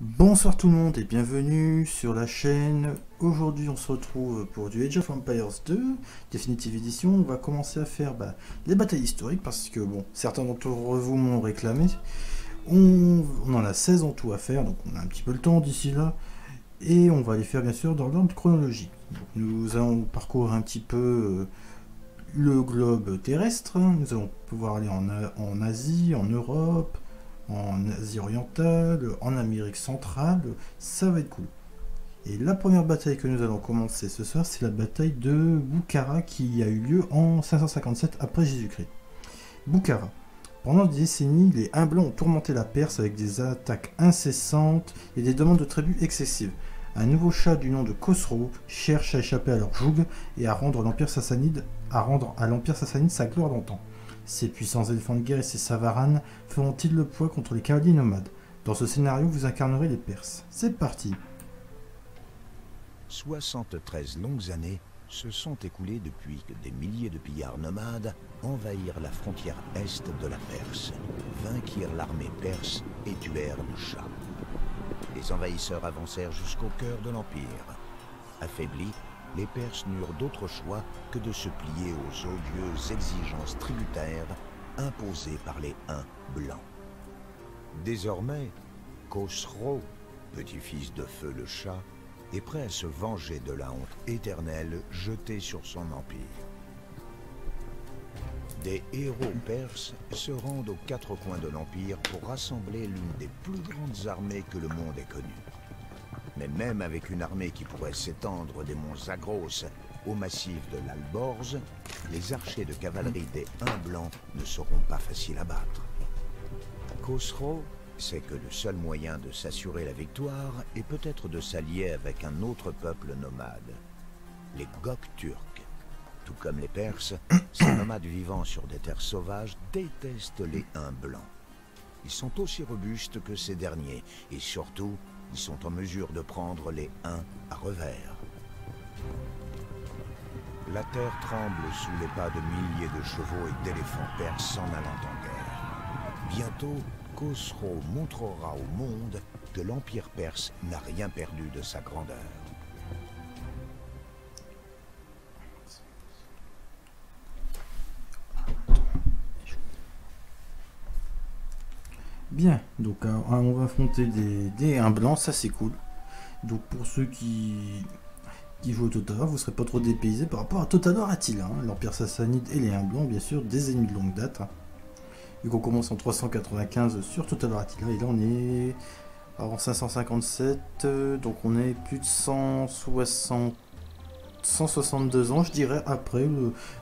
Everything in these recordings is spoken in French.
Bonsoir tout le monde et bienvenue sur la chaîne. Aujourd'hui on se retrouve pour du Age of Empires 2, Definitive Edition. On va commencer à faire bah, les batailles historiques parce que bon, certains d'entre vous m'ont réclamé. On, en a 16 en tout à faire, donc on a un petit peu le temps d'ici là. Et on va les faire bien sûr dans l'ordre chronologique. nous allons parcourir un petit peu euh, le globe terrestre. Nous allons pouvoir aller en Asie, en Europe, en Asie orientale, en Amérique centrale, ça va être cool. Et la première bataille que nous allons commencer ce soir, c'est la bataille de Boukhara qui a eu lieu en 557 après Jésus-Christ. Boukhara. Pendant des décennies, les Huns ont tourmenté la Perse avec des attaques incessantes et des demandes de tribut excessives. Un nouveau chat du nom de Khosrow cherche à échapper à leur joug et à rendre l'Empire sassanide, à rendre à l'Empire sassanide sa gloire d'antan. Ces puissants éléphants de guerre et ces savaranes feront-ils le poids contre les cavaliers nomades? Dans ce scénario, vous incarnerez les Perses. C'est parti 73 longues années se sont écoulées depuis que des milliers de pillards nomades envahirent la frontière est de la Perse, vainquirent l'armée perse et tuèrent le chat. Les envahisseurs avancèrent jusqu'au cœur de l'Empire. Affaiblis, les Perses n'eurent d'autre choix que de se plier aux odieuses exigences tributaires imposées par les Huns blancs. Désormais, Khosrow, petit-fils de Feu le chat, est prêt à se venger de la honte éternelle jetée sur son empire. Des héros perses se rendent aux quatre coins de l'Empire pour rassembler l'une des plus grandes armées que le monde ait connues. Mais même avec une armée qui pourrait s'étendre des monts Zagros au massif de l'Alborz, les archers de cavalerie des Huns blancs ne seront pas faciles à battre. Khosrow? Sait que le seul moyen de s'assurer la victoire est peut-être de s'allier avec un autre peuple nomade, les Gokturks. Tout comme les Perses, ces nomades vivant sur des terres sauvages détestent les Huns blancs. Ils sont aussi robustes que ces derniers, et surtout, ils sont en mesure de prendre les uns à revers. La terre tremble sous les pas de milliers de chevaux et d'éléphants perses en allant en guerre. Bientôt, Khosrow montrera au monde que l'Empire perse n'a rien perdu de sa grandeur. Donc euh, on va affronter des, des 1 blanc, ça c'est cool. Donc pour ceux qui, qui jouent au Total vous serez pas trop dépaysés par rapport à Total Attila, hein, l'Empire sassanide et les 1 blanc, bien sûr, des ennemis de longue date. Hein. Qu'on commence en 395 sur Total Attila, et là on est en 557, euh, donc on est plus de 160, 162 ans, je dirais, après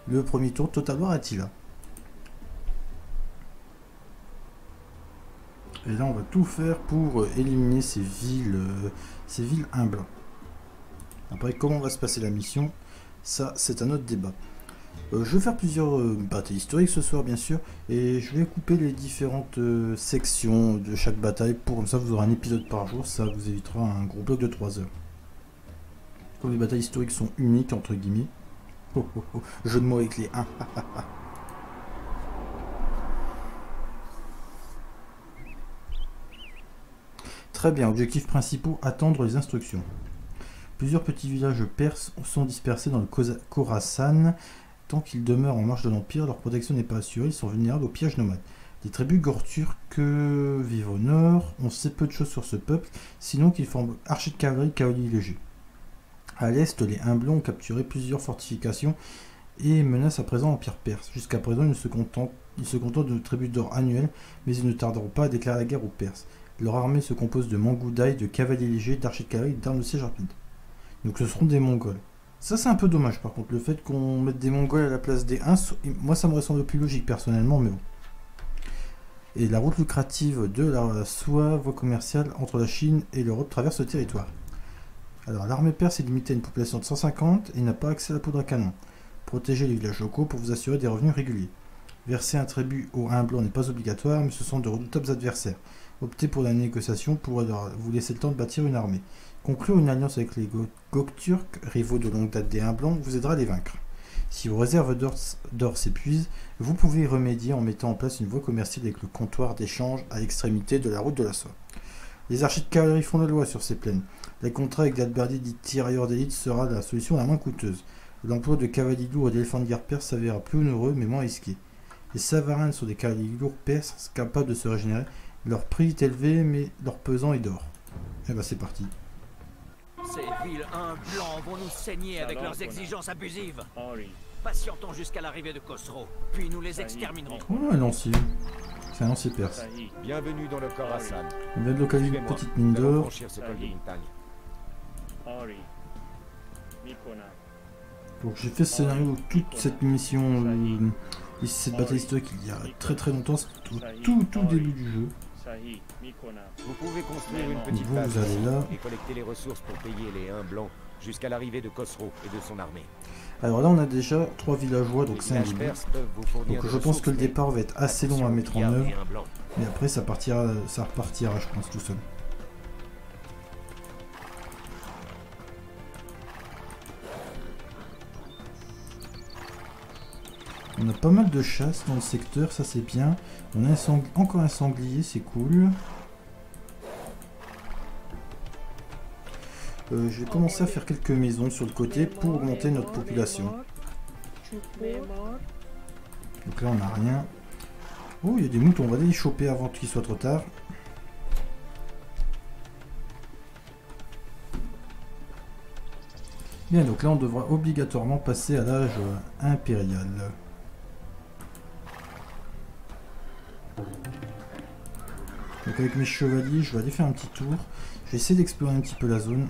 le, premier tour Total Attila. Et là, on va tout faire pour euh, éliminer ces villes, euh, ces villes humbles. Après, comment va se passer la mission? Ça, c'est un autre débat. Euh, je vais faire plusieurs batailles historiques ce soir, bien sûr, et je vais couper les différentes sections de chaque bataille pour comme ça vous aurez un épisode par jour. Ça vous évitera un gros bloc de 3 heures. Comme les batailles historiques sont uniques, entre guillemets. Oh, oh, oh. Jeu de mots avec les 1. Très bien, objectifs principaux, attendre les instructions. Plusieurs petits villages perses sont dispersés dans le Khorasan. Tant qu'ils demeurent en marche de l'Empire, leur protection n'est pas assurée, ils sont vulnérables aux pièges nomades. Les tribus gorturques vivent au nord, on sait peu de choses sur ce peuple, sinon qu'ils forment archers de cavalerie cavaliers légers. À l'est, les Humblons ont capturé plusieurs fortifications et menacent à présent l'Empire perse. Jusqu'à présent, ils se contentent, se contentent de tribus d'or annuels, mais ils ne tarderont pas à déclarer la guerre aux Perses. Leur armée se compose de mangoudaïs, de cavaliers légers, d'archers de d'armes de siège rapides. Donc ce seront des Mongols. Ça c'est un peu dommage par contre, le fait qu'on mette des Mongols à la place des 1, moi ça me semble plus logique personnellement, mais bon. Et la route lucrative de la soie, voie commerciale entre la Chine et l'Europe traverse le territoire. Alors l'armée perse est limitée à une population de 150 et n'a pas accès à la poudre à canon. Protégez les villages locaux pour vous assurer des revenus réguliers. Verser un tribut au 1 blanc n'est pas obligatoire, mais ce sont de redoutables adversaires. Optez pour la négociation pour vous laisser le temps de bâtir une armée. Conclure une alliance avec les Gokturks, rivaux de longue date des Huns blancs, vous aidera à les vaincre. Si vos réserves d'or s'épuisent, vous pouvez y remédier en mettant en place une voie commerciale avec le comptoir d'échange à l'extrémité de la route de la soie. Les archers de cavalerie font la loi sur ces plaines. La contrat avec d'Alberdi dit tirailleurs d'élite sera la solution la moins coûteuse. L'emploi de cavaliers lourds et d'éléphants de guerre perses s'avérera plus onéreux mais moins risqué. Les Savarins sont des cavaliers lourds perses capables de se régénérer. Leur prix est élevé mais leur pesant est d'or. Et bah c'est parti. Ces vilains blancs vont nous saigner avec leurs exigences abusives. Patientons jusqu'à l'arrivée de Khosrow, puis nous les exterminerons. Oh un lancier. C'est un lancier perse. Bienvenue dans le Khorasan. On vient de localiser une petite mine d'or. Donc j'ai fait ce scénario toute cette mission, euh, et cette bataille historique il y a très très longtemps, c'était au tout tout début du jeu. Vous pouvez construire une petite vous, base. et collecter les ressources pour payer les 1 blancs jusqu'à l'arrivée de Khosrow et de son armée. Alors là on a déjà trois villageois, donc Les c'est un villages. Donc je pense que le départ va être assez long à mettre en œuvre, mais après ça partira, ça repartira je pense tout seul. On a pas mal de chasse dans le secteur, ça c'est bien. On a encore un sanglier, c'est cool. Euh, je vais commencer à faire quelques maisons sur le côté pour augmenter notre population. Donc là on n'a rien. Oh, il y a des moutons, on va les choper avant qu'il soit trop tard. Bien, donc là on devra obligatoirement passer à l'âge euh, impérial. Donc avec mes chevaliers, je vais aller faire un petit tour. Je vais essayer d'explorer un petit peu la zone.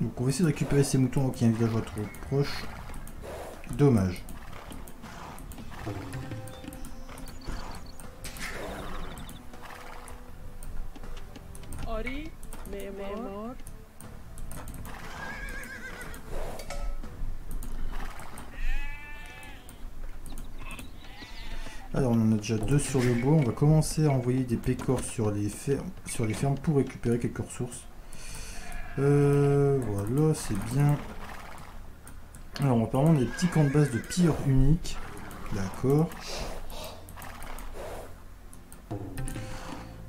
Donc on va essayer de récupérer ces moutons ait un villageois trop proche. Dommage. Ori, Memor, Alors on en a déjà deux sur le bois. On va commencer à envoyer des pécores sur les fermes, sur les fermes pour récupérer quelques ressources. Euh, voilà, c'est bien. Alors on a des petits camps de base de pires uniques. D'accord.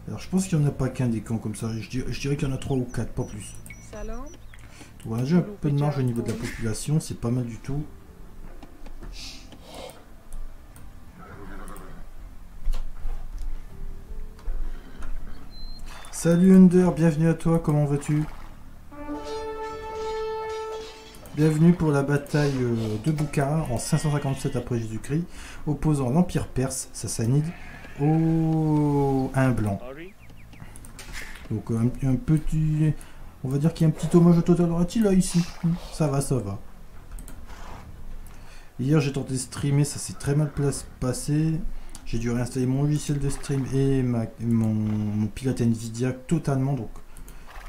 Alors je pense qu'il n'y en a pas qu'un des camps comme ça. Je dirais, qu'il y en a trois ou quatre, pas plus. A déjà un peu de marge au niveau de la population, c'est pas mal du tout. Salut Under, bienvenue à toi, comment vas-tu? Bienvenue pour la bataille euh, de Boukhara en 557 après Jésus-Christ, opposant l'Empire perse, Sassanide, au un blanc. Donc un, petit... On va dire qu'il y a un petit hommage au Total Rati là ici. Ça va, ça va. Hier j'ai tenté de streamer, ça s'est très mal passé. J'ai dû réinstaller mon logiciel de stream et ma- mon, mon pilote Nvidia totalement. Donc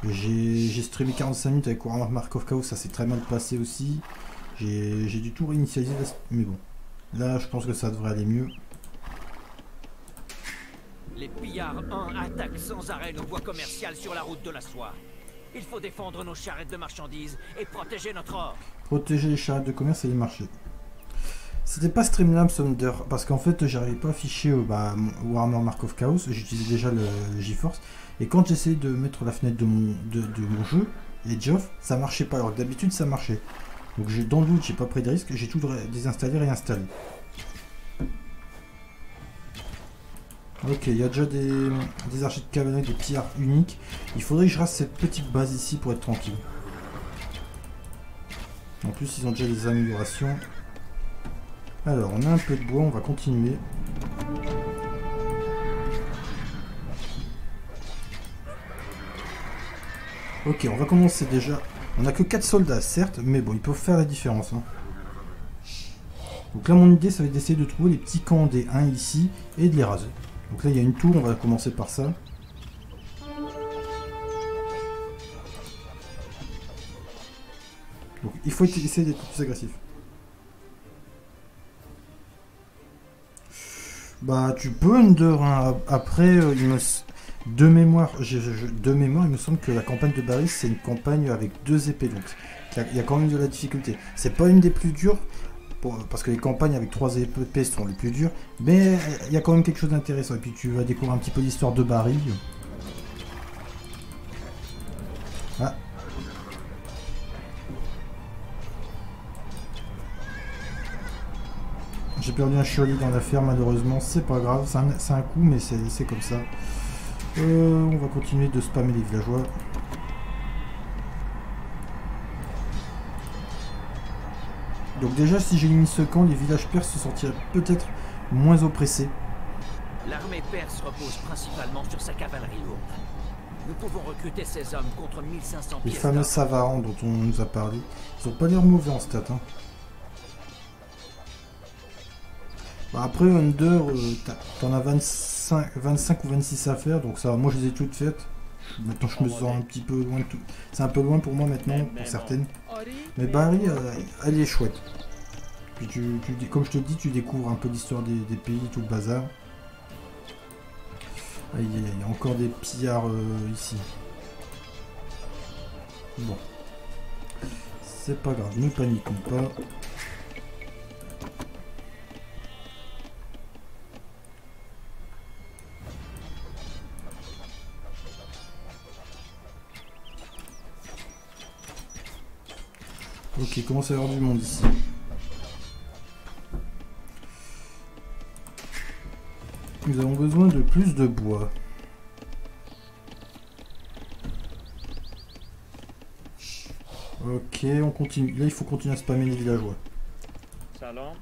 j'ai streamé 45 minutes avec Warhammer Markov Chaos, ça s'est très mal passé aussi. J'ai dû tout réinitialiser, mais bon. Là je pense que ça devrait aller mieux. Les pillards 1 attaquent sans arrêt nos voies commerciales sur la route de la soie. Il faut défendre nos charrettes de marchandises et protéger notre or. Protéger les charrettes de commerce et les marchés. C'était pas Streamlabs Thunder, parce qu'en fait j'arrivais pas à afficher euh, bah, Warhammer Mark of Chaos, j'utilisais déjà le, le GeForce, et quand j'essayais de mettre la fenêtre de mon, de, mon jeu, les Geoff, ça marchait pas, alors que d'habitude ça marchait. Donc dans le doute, j'ai pas pris de risque, j'ai tout désinstallé, réinstallé. Ok, il y a déjà des, des archers de cavalerie, des pillards uniques. Il faudrait que je rase cette petite base ici pour être tranquille. En plus, ils ont déjà des améliorations. Alors, on a un peu de bois, on va continuer. Ok, on va commencer déjà. On n'a que 4 soldats, certes, mais bon, ils peuvent faire la différence. hein. Donc là, mon idée, ça va être d'essayer de trouver les petits camps des 1 ici et de les raser. Donc là, il y a une tour, on va commencer par ça. Donc il faut essayer d'être plus agressif. Bah tu peux Under, hein. après euh, il me... de mémoire, il me semble que la campagne de Barry c'est une campagne avec deux épées donc il y a- quand même de la difficulté. C'est pas une des plus dures parce que les campagnes avec 3 épées sont les plus dures, mais il y a quand même quelque chose d'intéressant. Et puis tu vas découvrir un petit peu l'histoire de Barry. Perdu un chevalier dans l'affaire, malheureusement, c'est pas grave, c'est un, coup, mais c'est comme ça. Euh, on va continuer de spammer les villageois. Donc déjà, si j'élimine ce camp, les villages perses se sentiraient peut-être moins oppressés. L'armée perse repose principalement sur sa cavalerie lourde. Nous pouvons recruter ces hommes contre 1500 Les fameux. Savarans dont on nous a parlé, ils ont pas l'air mauvais en stats. Hein. Bah, après, Under, euh, t'en as 25, 25 ou 26 à faire, donc ça, va. moi je les ai toutes faites. Maintenant, je me sens un petit peu loin de tout. C'est un peu loin pour moi maintenant, pour certaines. Mais Barry, euh, elle est chouette. Puis tu, comme je te dis, tu découvres un peu l'histoire des, des pays, tout le bazar. Ah, Il y, a, il y a encore des pillards euh, ici. Bon. C'est pas grave, ne paniquons pas. Ok, commence à y avoir du monde ici. Nous avons besoin de plus de bois. Ok, on continue. Là, il faut continuer à spammer les villageois. Salon.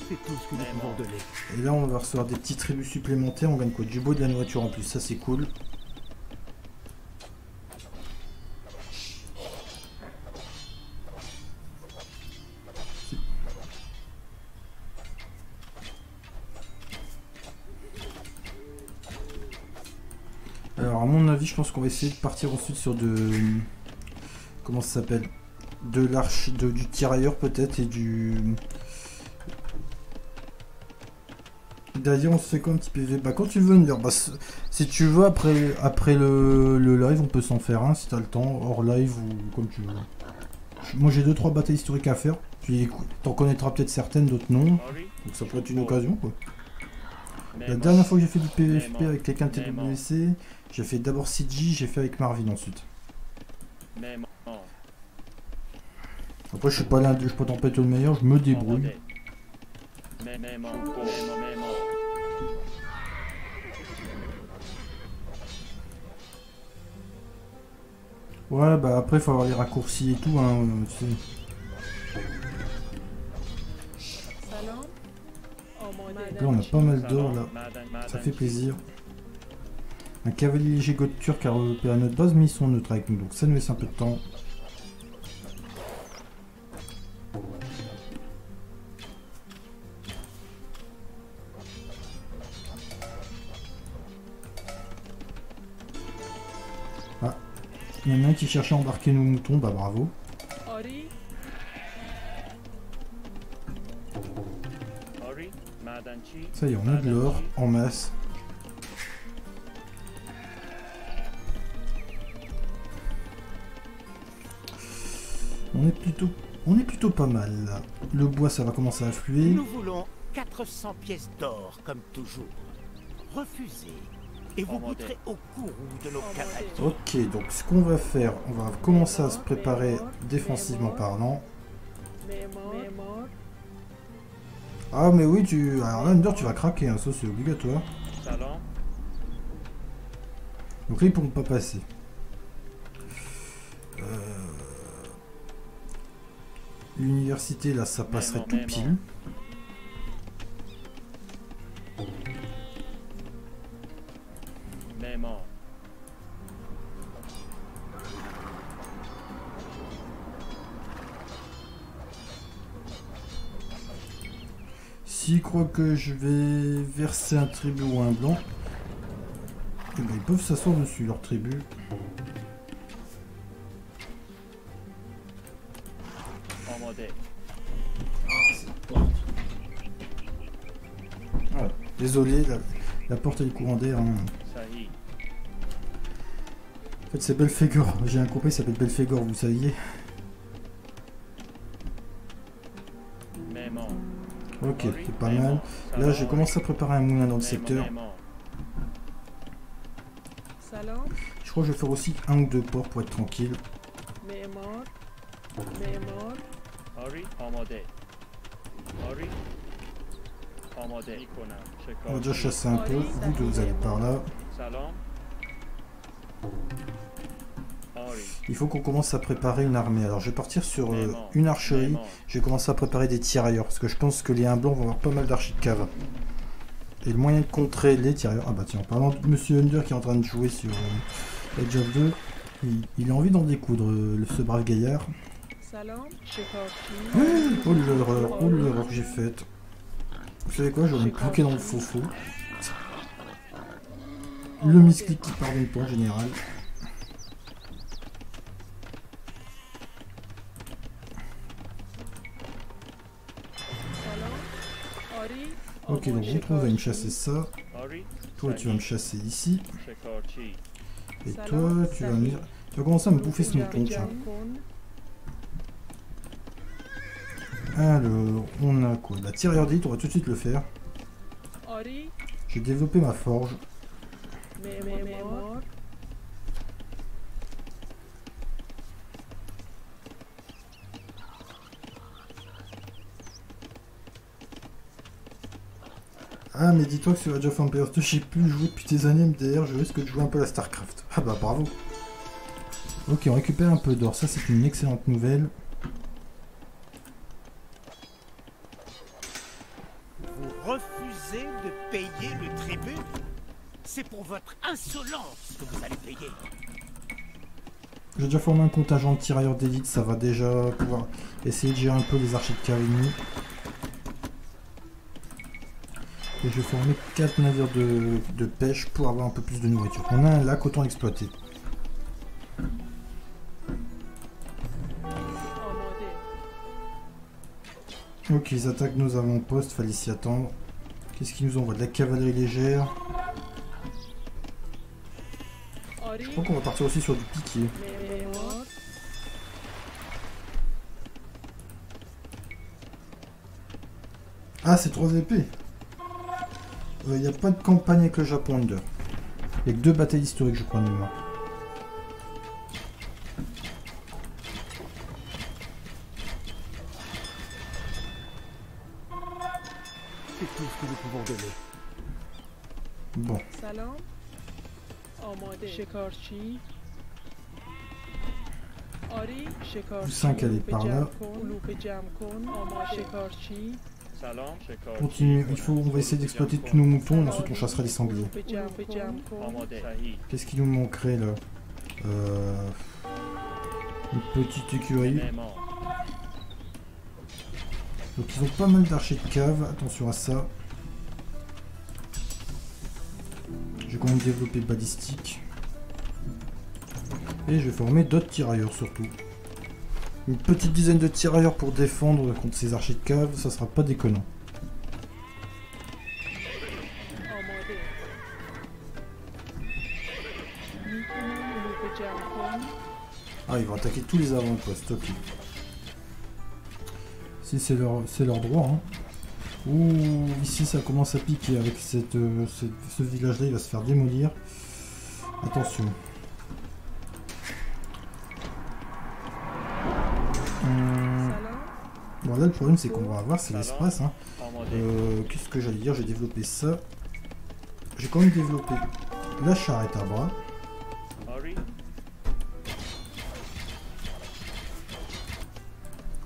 C'est tout ce que nous donner. Et là, on va recevoir des petites tribus supplémentaires. On gagne quoi? Du bois et de la nourriture en plus. Ça, c'est cool. Alors, à mon avis, je pense qu'on va essayer de partir ensuite sur de. Comment ça s'appelle? De l'arche. de- Du tirailleur, peut-être, et du. D'ailleurs, on se fait quoi un petit PV Bah, quand tu veux, Under, bah, si tu veux, après, après le, le live, on peut s'en faire un si t'as le temps, hors live ou comme tu veux. Moi, j'ai 2-3 batailles historiques à faire. Puis, t'en connaîtras peut-être certaines, d'autres non. Ori. Donc, ça pourrait être une occasion, quoi. La dernière fois que j'ai fait du PVP avec quelqu'un de. TWC, j'ai fait d'abord CG, j'ai fait avec Marvin ensuite. Après, je suis pas là, je suis pas le meilleur, je me débrouille. Ouais, bah après, faut avoir les raccourcis et tout, hein, tu sais. Là, on a pas mal d'or, là. Ça fait plaisir. Un cavalier léger goth turc a repéré notre base, mais ils sont neutres avec nous, donc ça nous laisse un peu de temps. Ah, il y en a un qui cherchait à embarquer nos moutons, bah bravo. Ça y est, on a de l'or en masse. On est plutôt, on est plutôt pas mal là. Le bois, ça va commencer à affluer. Nous voulons 400 pièces d'or, comme toujours. Refusez, et vous goûterez au courroux de nos cavaliers. Ok, donc ce qu'on va faire, on va commencer à se préparer défensivement parlant. Ah mais oui, tu, alors là, Under, tu vas craquer, hein, ça c'est obligatoire. Salon. Donc là, ils pourront pas passer. Euh, L'université, là, ça passerait non, tout pile. Memo. S'ils croient que je vais verser un tribut ou un blanc, eh ben, ils peuvent s'asseoir dessus, leur tribut. Commandé. Voilà. Désolé, la, la porte est courant d'air. hein. En fait, c'est Belphégor. J'ai un copain qui s'appelle Belphégor, vous saviez. pas mal. Là, je commence à préparer un moulin dans le secteur. Je crois que je vais faire aussi un ou deux ports pour être tranquille. On va déjà chasser un peu, vous deux vous allez par là. Il faut qu'on commence à préparer une armée. Alors je vais partir sur euh, une archerie. Je vais commencer à préparer des tirailleurs. Parce que je pense que les 1 blancs vont avoir pas mal d'archis cave. Et le moyen de contrer les tirailleurs... Ah bah tiens, en parlant de Monsieur Under qui est en train de jouer sur euh, Edge of 2, il, a envie d'en découdre, euh, ce brave gaillard. Oh l'erreur, oh l'erreur que j'ai faite. Vous savez quoi, j'aurais me planqué dans le faux faux. Le misclic qui pardonne pas en général. Ok, donc Boutron va me chasser ça. Toi, tu vas me chasser ici. Et toi, tu vas me... Tu vas commencer à me bouffer ce mouton, tiens. Alors, on a quoi? La tireur d'élite, on va tout de suite le faire. J'ai développé ma forge. Ah, mais dis-toi que sur Age of Empires 2, j'ai plus joué depuis des années MDR, je risque de jouer un peu à StarCraft. Ah bah bravo. Ok, on récupère un peu d'or, ça c'est une excellente nouvelle. Vous refusez de payer le tribut? C'est pour votre insolence que vous allez payer. J'ai déjà formé un contingent de tirailleurs d'élite, ça va déjà pouvoir essayer de gérer un peu les archers de cave je vais former 4 navires de, pêche pour avoir un peu plus de nourriture. On a un lac, autant l'exploiter. Ok, ils attaquent nos avant-postes, fallait s'y attendre. Qu'est-ce qu'ils nous envoient? De la cavalerie légère. Je crois qu'on va partir aussi sur du piquier. Ah, c'est trois épées euh, Il n'y a pas de campagne avec le Japon Under. Il y a que deux batailles historiques, je crois, en humain. C'est tout ce que nous pouvons donner. Bon. Salam. Shikarchi. Ori, Shikarchi. 5 allez par là. Loupe Jamkon, Shikarchi. On va essayer d'exploiter tous nos moutons et ensuite on chassera les sangliers. Qu'est-ce qui nous manquerait là euh, Une petite écurie. Donc ils ont pas mal d'archers de cave, attention à ça. Je vais quand même développer balistique. Et je vais former d'autres tirailleurs surtout. Une petite dizaine de tirailleurs pour défendre contre ces archers de cave, ça sera pas déconnant. Ah, ils vont attaquer tous les avant-postes, ok. Si c'est leur, leur droit. Hein. Ouh, ici ça commence à piquer avec cette euh, ce village-là, il va se faire démolir. Attention. Le problème, c'est qu'on va avoir, c'est l'espace. Qu'est-ce que j'allais dire? J'ai développé ça. J'ai quand même développé la charrette à bras.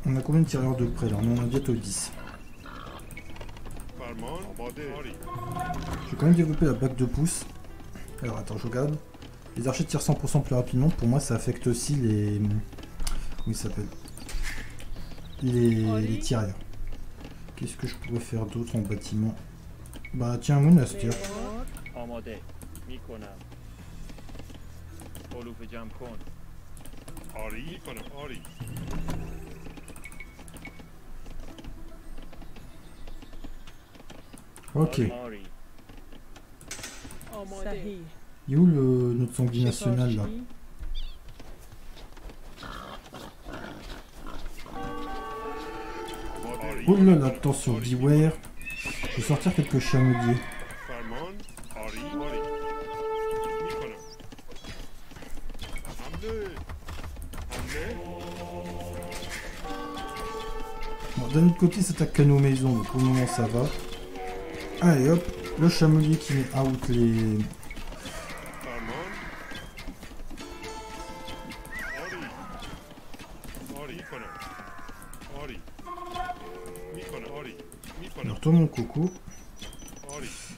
On a combien de tireurs de près là? On en a bientôt 10. J'ai quand même développé la bague de pouce. Alors attends, je regarde. Les archers tirent 100% plus rapidement. Pour moi, ça affecte aussi les... Euh, comment ils s'appellent les, les. Qu'est-ce que je pourrais faire d'autre en bâtiment? Bah tiens, monastère. Ok. Il est où le, notre zombie national là? Bonne lune, attention, beware. Je vais sortir quelques chameliers. Bon, d'un autre côté, ça attaque à nos maisons, donc pour le moment ça va. Allez hop, le chamelier qui met out les,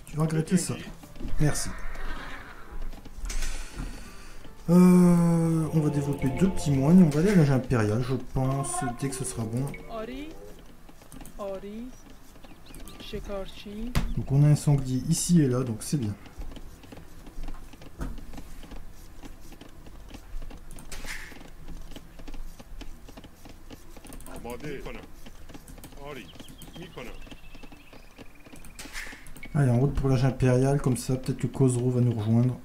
Tu vas regretter ça. Merci. Euh, on va développer deux petits moines. On va aller à l'âge impérial, je pense, dès que ce sera bon. Donc on a un sanglier ici et là, donc c'est bien. comme ça peut-être que Kozro va nous rejoindre.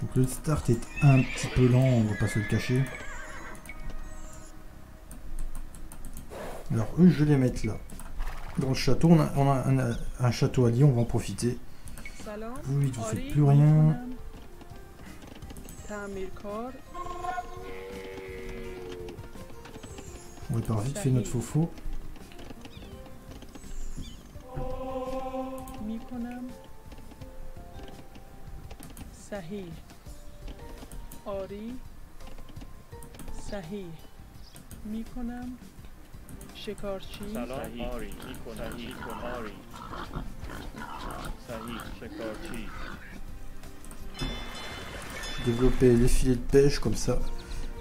Donc le start est un petit peu lent, on va pas se le cacher. Alors eux je vais les mettre là. Dans le château, on a, un, un, château allié, on va en profiter. Vous, oui, vous faites plus rien. می‌کنم. تعمیرکار On répare vite fait notre faux faux. میکنم صحیح آری صحیح میکنم شکارچی سلام آری میکنم میکنم آری صحیح شکارچی Développer les filets de pêche, comme ça,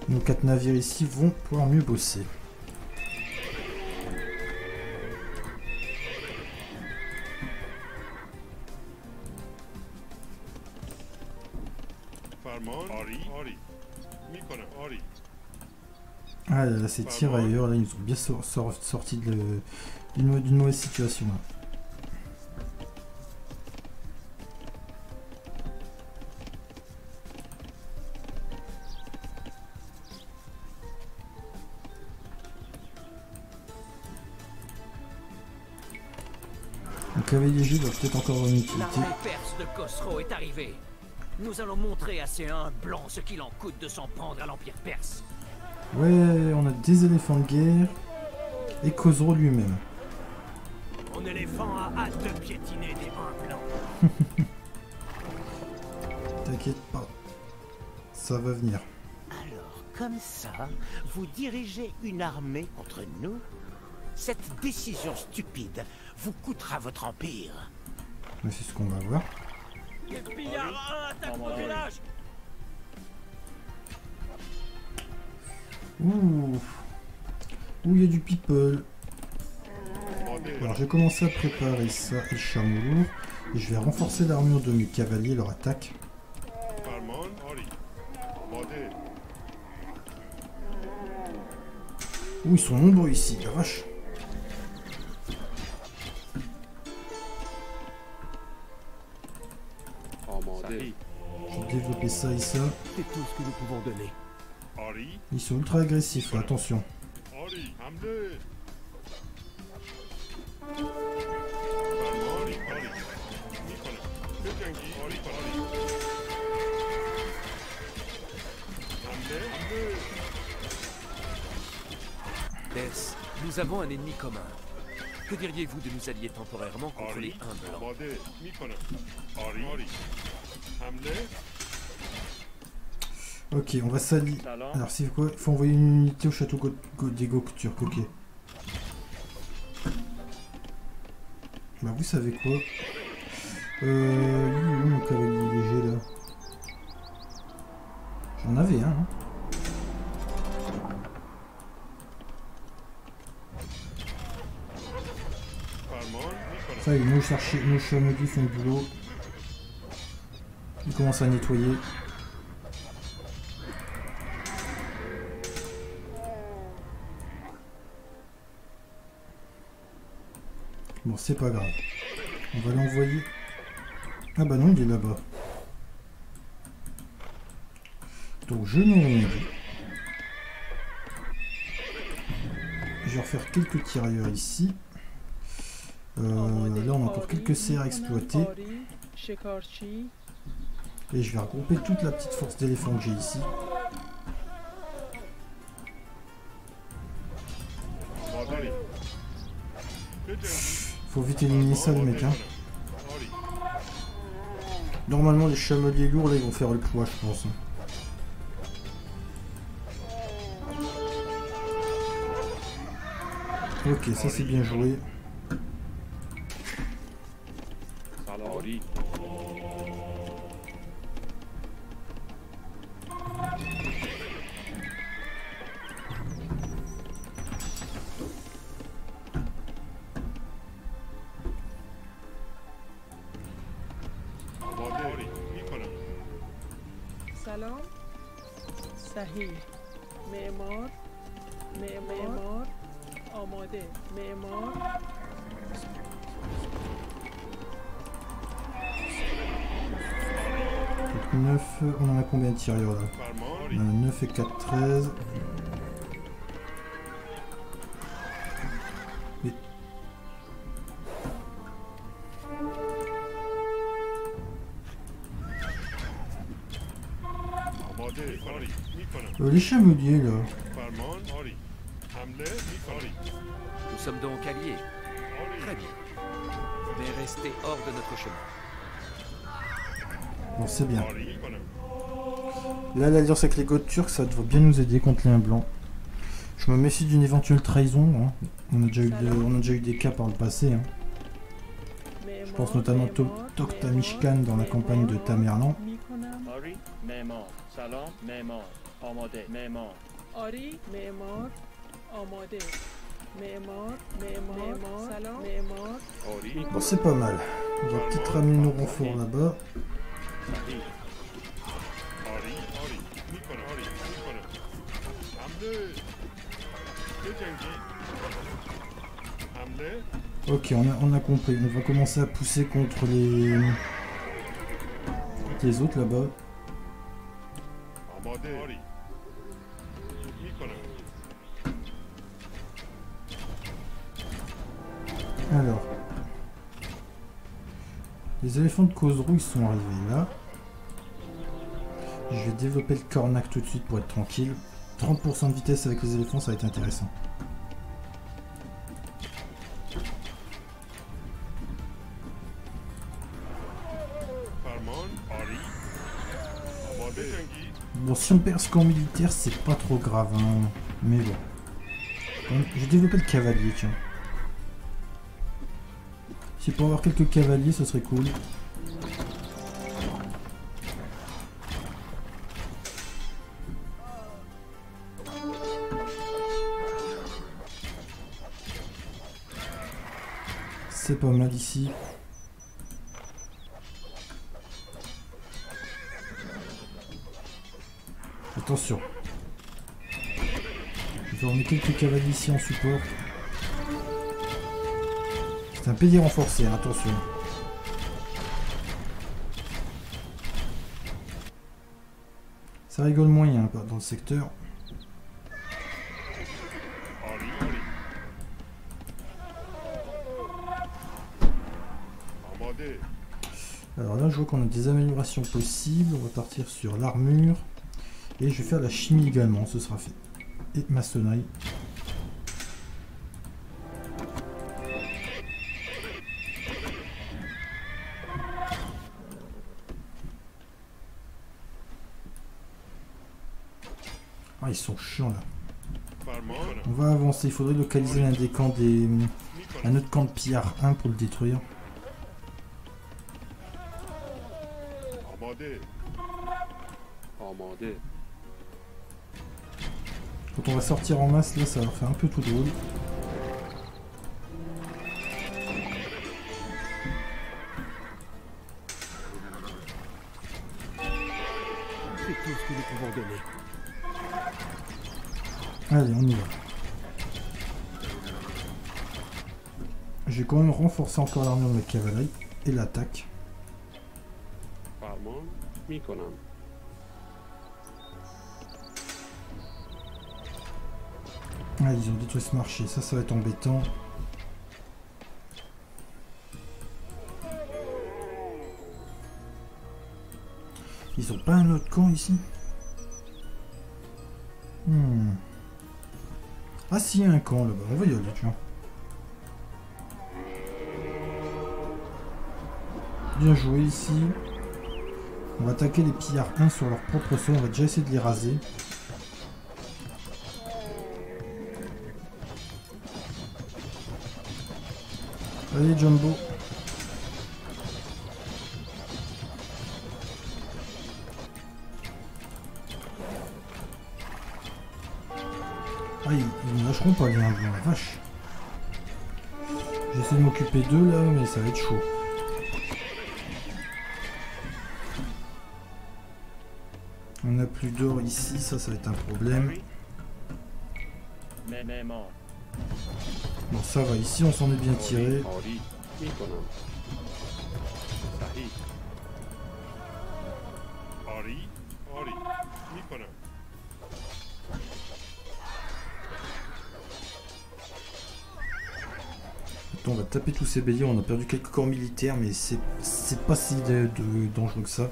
nos quatre navires ici vont pouvoir mieux bosser. Ces tirailleurs, là, ils nous ont bien sor- sor- sorti de le- d'une mau- d'une mauvaise situation. là. Le cavalier doit peut-être encore utilité. L'armée perse de Khosrow est arrivée. Nous allons montrer à ces uns blancs ce qu'il en coûte de s'en prendre à l'Empire perse. Ouais, on a des éléphants de guerre et Kozro lui-même. Mon éléphant a hâte de piétiner des mains blancs. T'inquiète pas, ça va venir. Alors, comme ça, vous dirigez une armée contre nous? Cette décision stupide vous coûtera votre empire. Mais c'est ce qu'on va voir. Pillards attaquent village Ouh. Ouh, il y a du people. Alors, j'ai commencé à préparer ça et le. Et je vais renforcer l'armure de mes cavaliers, leur attaque. Ouh, ils sont nombreux ici, la vache. Je vais développer ça et ça. C'est tout ce que nous pouvons donner. Ils sont ultra agressifs, attention. Bess, nous avons un ennemi commun. Que diriez-vous de nous allier temporairement contre les Ori. Huns blancs Amade. Mikona. Ori. Ori. Hamle. Ok, on va salir. Alors, c'est quoi Il faut envoyer une unité au château Go Go Diego ok. Bah, vous savez quoi? Euh. Mon cavalier léger là J'en avais un. Hein. Ça y est, nos, chercher, nos font le boulot. Ils commencent à nettoyer. C'est pas grave. On va l'envoyer. Ah bah non, il est là-bas. Donc je m'enlève. Je vais refaire quelques tirailleurs ici. Euh, là, on a encore quelques serres à exploiter. Et je vais regrouper toute la petite force d'éléphant que j'ai ici. faut vite éliminer ça les mecs hein. Normalement les chameliers lourds ils vont faire le poids je pense. Hein. Ok ça c'est bien joué. chevalier là Nous sommes donc alliés. Mais restez hors de notre chemin. Bon, c'est bien. Là, l'alliance avec les Goths turcs, ça devrait bien nous aider contre les blancs. Je me méfie d'une éventuelle trahison. Hein. On, a déjà eu des cas par le passé. Hein. Je pense notamment à Toktamishkan dans la campagne de Tamerlan. میکنم آری معمار سلام معمار آماده معمار آری معمار آماده معمار معمار سلام معمار آری Bon c'est pas mal. On va peut-être ramener nos renforts là-bas. صحیح آری آری میکنم آری میکنم حمله بجنگید حمله Ok, on a, on a compris. On va commencer à pousser contre les, les autres là-bas. آماده آری Alors. Les éléphants de Kozrou, ils sont arrivés là. Je vais développer le Cornac tout de suite pour être tranquille. 30% de vitesse avec les éléphants, ça va être intéressant. Bon, si on perd ce camp militaire, c'est pas trop grave. Hein. Mais bon. Donc, je vais développer le cavalier, tiens. Si pour avoir quelques cavaliers, ce serait cool. C'est pas mal ici. Attention. Je vais remettre quelques cavaliers ici en support. C'est un pays renforcé, hein, attention. Ça rigole moyen hein, dans le secteur. Alors là, je vois qu'on a des améliorations possibles. On va partir sur l'armure. Et je vais faire la chimie également, ce sera fait. Et maçonnerie. Ils sont chiants là. On va avancer, il faudrait localiser l'un des camps des... Un autre camp de pillard 1 pour le détruire. Quand on va sortir en masse là, ça va faire un peu tout drôle. Allez, on y va. J'ai quand même renforcé encore l'armure de la cavalerie et l'attaque. Ah, ah ils ont détruit ce marché, ça, ça va être embêtant. Ils ont pas un autre camp ici? Hmm. Ah si, il y a un camp là-bas, on va y aller, tiens. Bien joué ici. On va attaquer les pillards 1 sur leur propre sol, on va déjà essayer de les raser. Allez Jumbo. Ah, ils, ne lâcheront pas les Indiens, la vache. J'essaie de m'occuper d'eux là, mais ça va être chaud. On n'a plus d'or ici, ça, ça va être un problème. Bon, ça va, ici on s'en est bien tiré. On va taper tous ces béliers. On a perdu quelques corps militaires, mais c'est pas si dangereux que ça.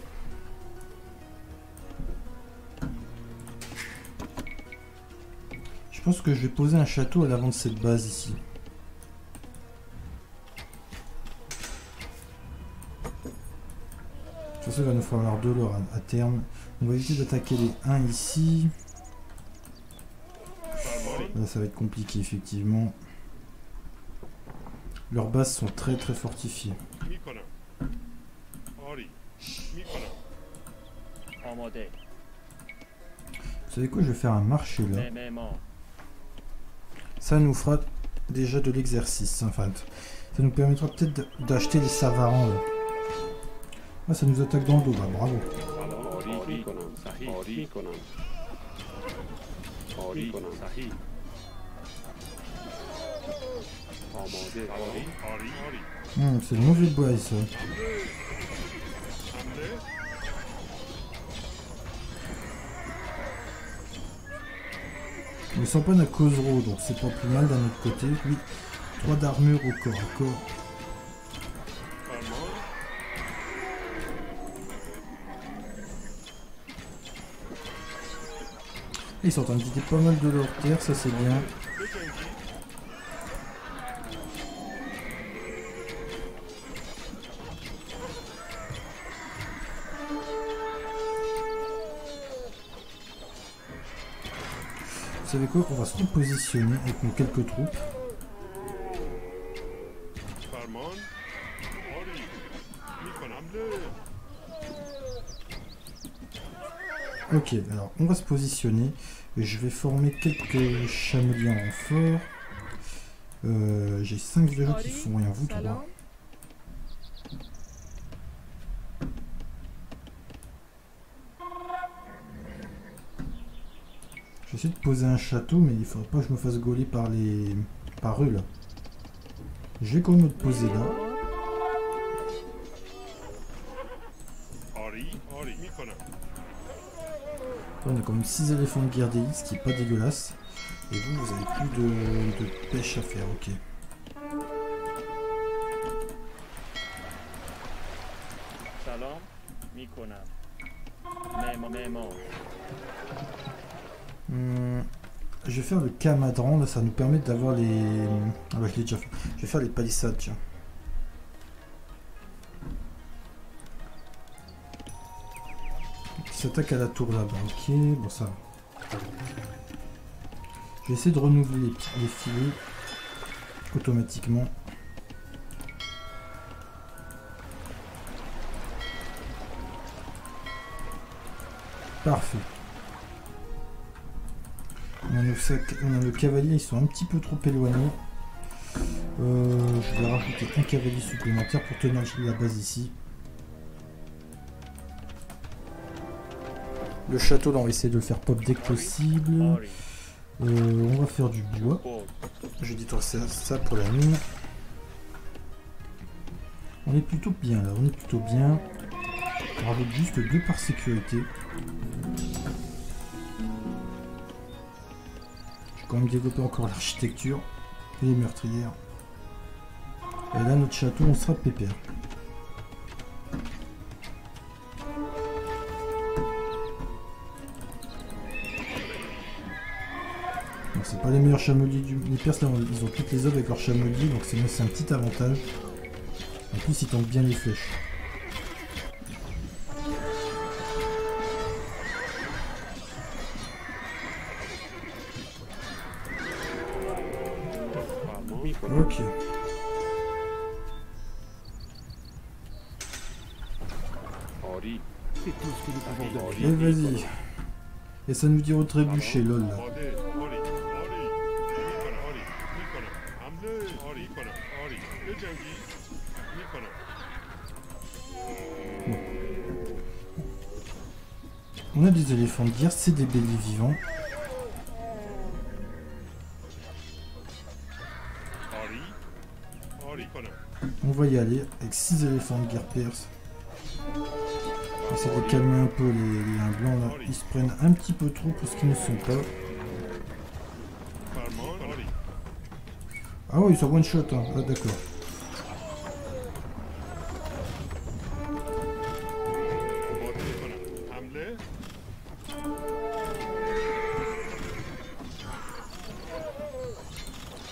Je pense que je vais poser un château à l'avant de cette base ici. De toute façon, il va nous falloir de l'or à terme. On va éviter d'attaquer les 1 ici. Là, ça va être compliqué, effectivement. Leurs bases sont très très fortifiées. Vous savez quoi, je vais faire un marché là. Ça nous fera déjà de l'exercice, enfin. Ça nous permettra peut-être d'acheter des savarans. Ah, ça nous attaque dans le dos, bah, bravo. Hmm, c'est le mauvais boy ça. Ils sont pas à Kozro, donc c'est pas plus mal d'un autre côté. Oui, 3 d'armure au corps à corps. Ils sont de petit pas mal de leur terre, ça c'est bien. On va se positionner avec nos quelques troupes. Ok, alors on va se positionner. Je vais former quelques chameliers en fort. Euh, j'ai 5 villageois qui font rien, vous trois. de poser un château, mais il faudrait pas que je me fasse gauler par les... par eux, là. Je vais quand même poser là. On a quand même 6 éléphants de guerre ce qui est pas dégueulasse. Et vous, vous avez plus de pêche à faire, ok. Faire le camadran, là ça nous permet d'avoir les... Ah bah je l'ai déjà fait. Je vais faire les palissades, tiens. S'attaque à la tour là-bas, ok, bon ça va. Je vais essayer de renouveler les filets automatiquement. Parfait. On a, le cavalier, ils sont un petit peu trop éloignés. Euh, je vais rajouter un cavalier supplémentaire pour tenir la base ici. Le château, là, on va essayer de le faire pop dès que possible. Euh, on va faire du bois. Je dis toi ça, pour la mine. On est plutôt bien là, on est plutôt bien. On rajoute juste deux par sécurité. Quand même développer encore l'architecture et les meurtrières. Et là, notre château, on sera pépère. C'est pas les meilleurs chameliers du... Les Perses, ils ont toutes les œuvres avec leurs chameliers, donc c'est c'est un petit avantage. En plus, ils tombent bien les flèches. Donner. Et vas-y. Et ça nous dit au trébucher, lol. On a des éléphants de guerre, c'est des béliers vivants. Va avec 6 éléphants de guerre. On essaie de calmer un peu les, les blancs là. Ils se prennent un petit peu trop pour ce qu'ils ne sont pas. Ah oui, ça one shot, hein. Ah, d'accord.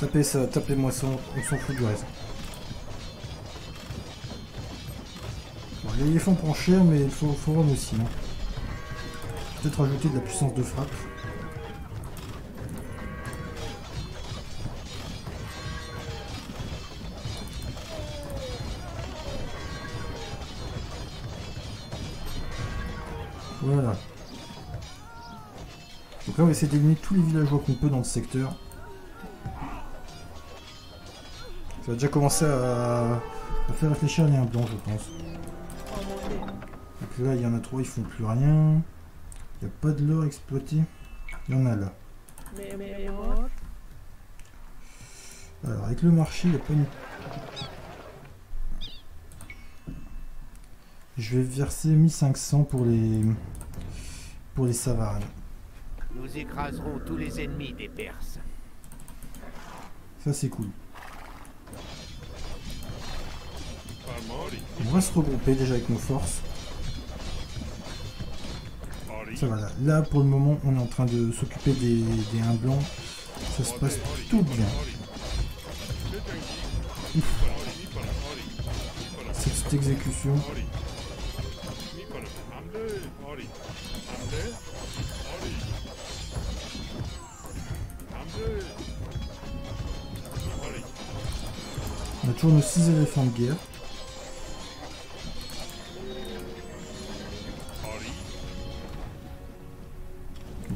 Tapez ça, tapez-moi ça, on s'en fout du reste. Bon, L'éléphant prend cher, mais il faut, faut aussi. hein. Peut-être rajouter de la puissance de frappe. Voilà. Donc là, on va essayer d'éliminer tous les villageois qu'on peut dans le secteur. Ça va déjà commencer à, à faire réfléchir les un blanc, je pense. Là, il y en a trois, ils font plus rien. Il n'y a pas de l'or exploité. Il y en a là. Alors, avec le marché, il n'y a pas une... Je vais verser 1500 pour les... Pour les savanes. Nous écraserons tous les ennemis des Perses. Ça, c'est cool. On va se regrouper déjà avec nos forces. Va là. Pour le moment, on est en train de s'occuper des, des 1 blancs. Ça se passe plutôt bien. Cette, cette exécution. On a toujours nos 6 éléphants de guerre.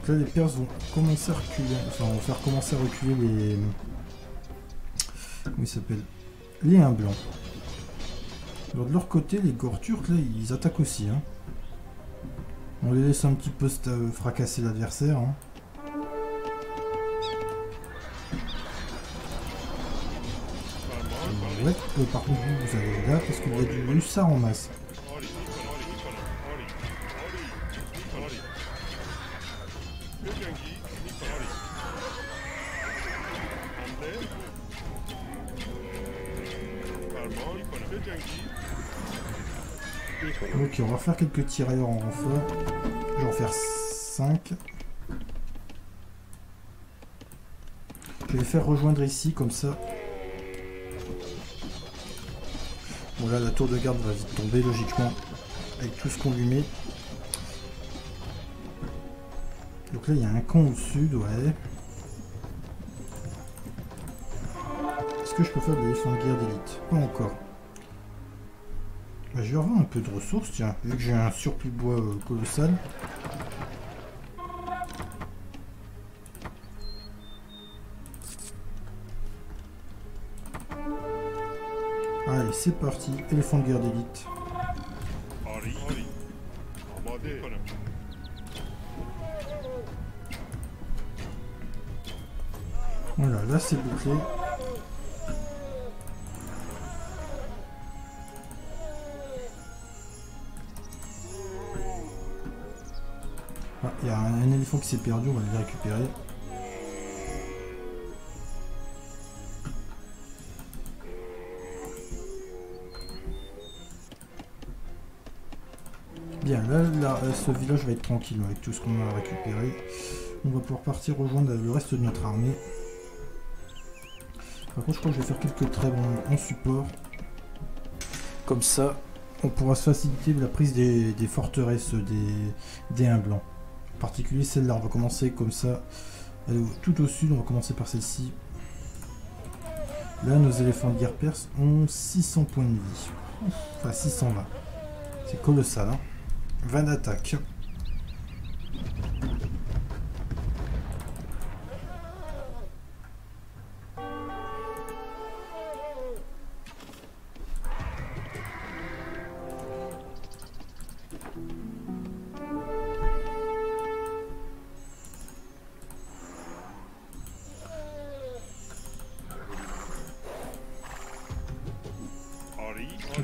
Là, les Perses vont commencer à reculer. Enfin, on faire commencer à reculer les. Comment ils s'appellent? Les 1 blancs. Alors de leur côté, les Gors turcs, là, ils attaquent aussi. hein. On les laisse un petit peu fracasser l'adversaire. hein. Ouais, euh, par contre, vous, vous allez là parce qu'il y a du hussard en masse. Faire quelques tirailleurs en renfort. Je vais en faire 5. Je vais faire rejoindre ici, comme ça. Bon là, la tour de garde va vite tomber, logiquement, avec tout ce qu'on lui met. Donc là, il y a un camp au sud, ouais. Est-ce que je peux faire de guerre d'élite? Pas encore. Bah, je vais avoir un peu de ressources, tiens, vu que j'ai un surplus de bois euh, colossal. Allez, c'est parti, éléphant de guerre d'élite. Voilà, là c'est bouclé. c'est perdu, on va les récupérer. Bien, là, là, euh, ce village va être tranquille avec tout ce qu'on a récupéré. On va pouvoir partir rejoindre le reste de notre armée. Par contre, je crois que je vais faire quelques trêves en, en support. Comme ça, on pourra se faciliter la prise des, forteresses des, des 1 blancs. Particulier celle-là, on va commencer comme ça. Tout au sud, on va commencer par celle-ci. Là, nos éléphants de guerre perses ont 600 points de vie. Enfin, 620. C'est colossal. Hein 20 d'attaque.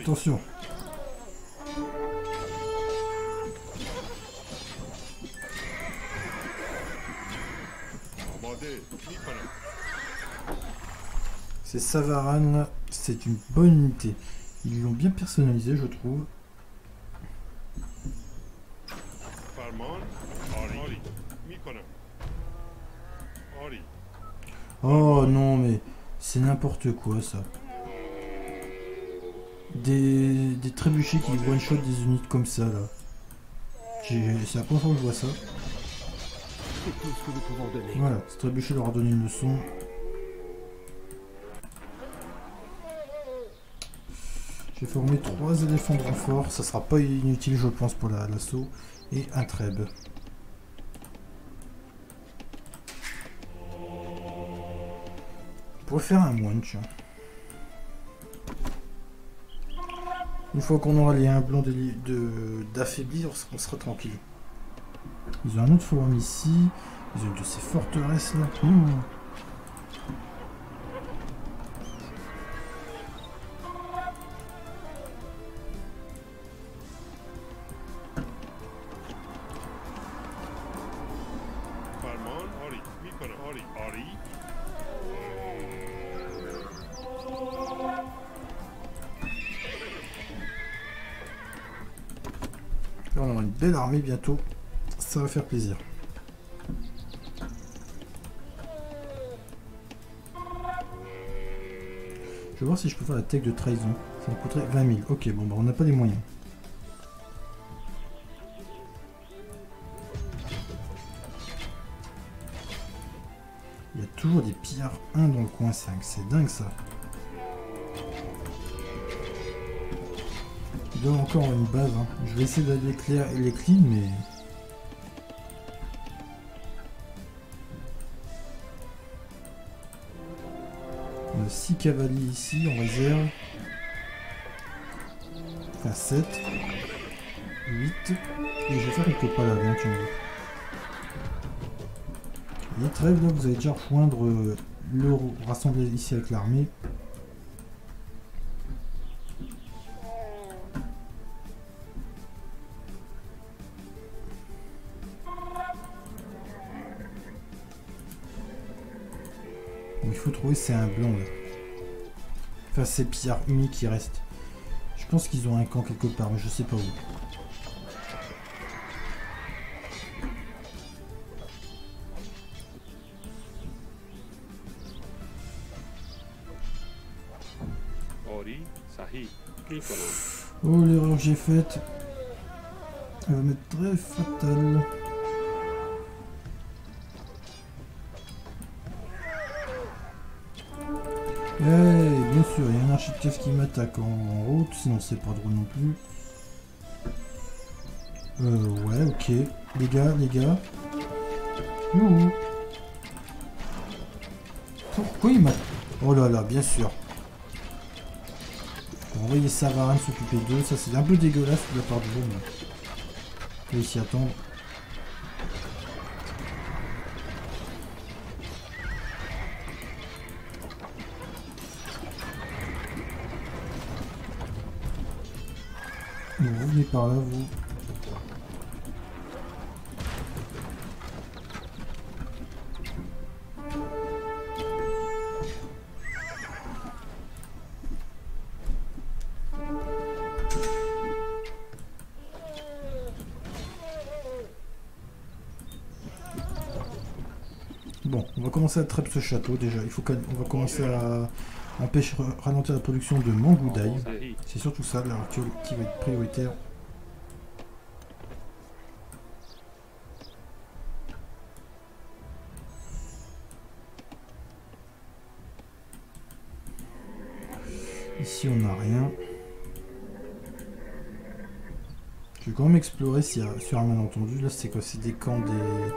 Attention. C'est Savaran. C'est une bonne unité. Ils l'ont bien personnalisé, je trouve. Oh non, mais c'est n'importe quoi ça. Des, des trébuchets qui one-shot des unités comme ça là. C'est la première fois que je vois ça. Voilà, ce trébuchet leur a donné une leçon. J'ai formé trois éléphants de renfort, ça sera pas inutile je pense pour la- l'assaut. Et un treb. On pourrait faire un moine, tiens. Une fois qu'on aura les 1 blancs d'affaibli, de, d'affaibli, on, sera- tranquille. Ils ont un autre forum ici. Ils ont une de ces forteresses là. Ouh. Bientôt. Ça va faire plaisir. Je vais voir si je peux faire la tech de trahison. Ça me coûterait 20 000. Ok, bon, bah, on n'a pas les moyens. Il y a toujours des pillards 1 dans le coin 5. C'est dingue ça. Encore une base. hein. Je vais essayer d'aller l'éclair les clean, mais. On a 6 cavaliers ici en réserve. Enfin 7. 8. Et je vais faire quelques tu veux. Les trêves là, vous allez déjà rejoindre le rassembler ici avec l'armée. C'est un blanc là. Enfin c'est pillards uniques qui restent. Je pense qu'ils ont un camp quelque part, mais je sais pas où. Oh l'erreur que j'ai faite. Elle va m'être très fatale. Eh, bien sûr, il y a un architecte qui m'attaque en, route, sinon c'est pas drôle non plus. Euh, ouais, ok. Les gars, les gars. Pourquoi il m'a... Oh là là, bien sûr. On va envoyer Savaran s'occuper d'eux. Ça, c'est un peu dégueulasse de la part du jeu, mais... Faut s'y attendre. Bon, on va commencer à trapper ce château déjà. Il faut qu'on va commencer à empêcher, ralentir la production de mangoudaï. C'est surtout ça, l'heure actuelle, qui va être prioritaire explorer s'il sur un malentendu. Là c'est quoi? C'est des camps des.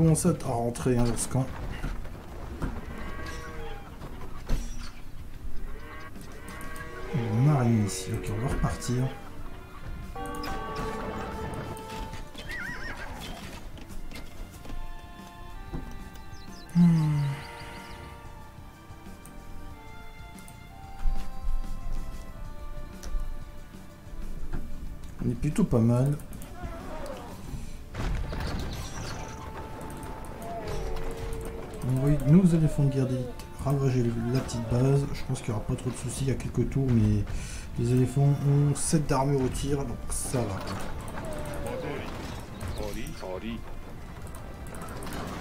On va commencer à rentrer hein, ce camp. Une marine ici, ok, on va repartir. Hmm. On est plutôt pas mal. Nos éléphants de guerre d'élite ravager la petite base. Je pense qu'il n'y aura pas trop de soucis. Il y a quelques tours, mais les éléphants ont 7 d'armure au tir, donc ça va.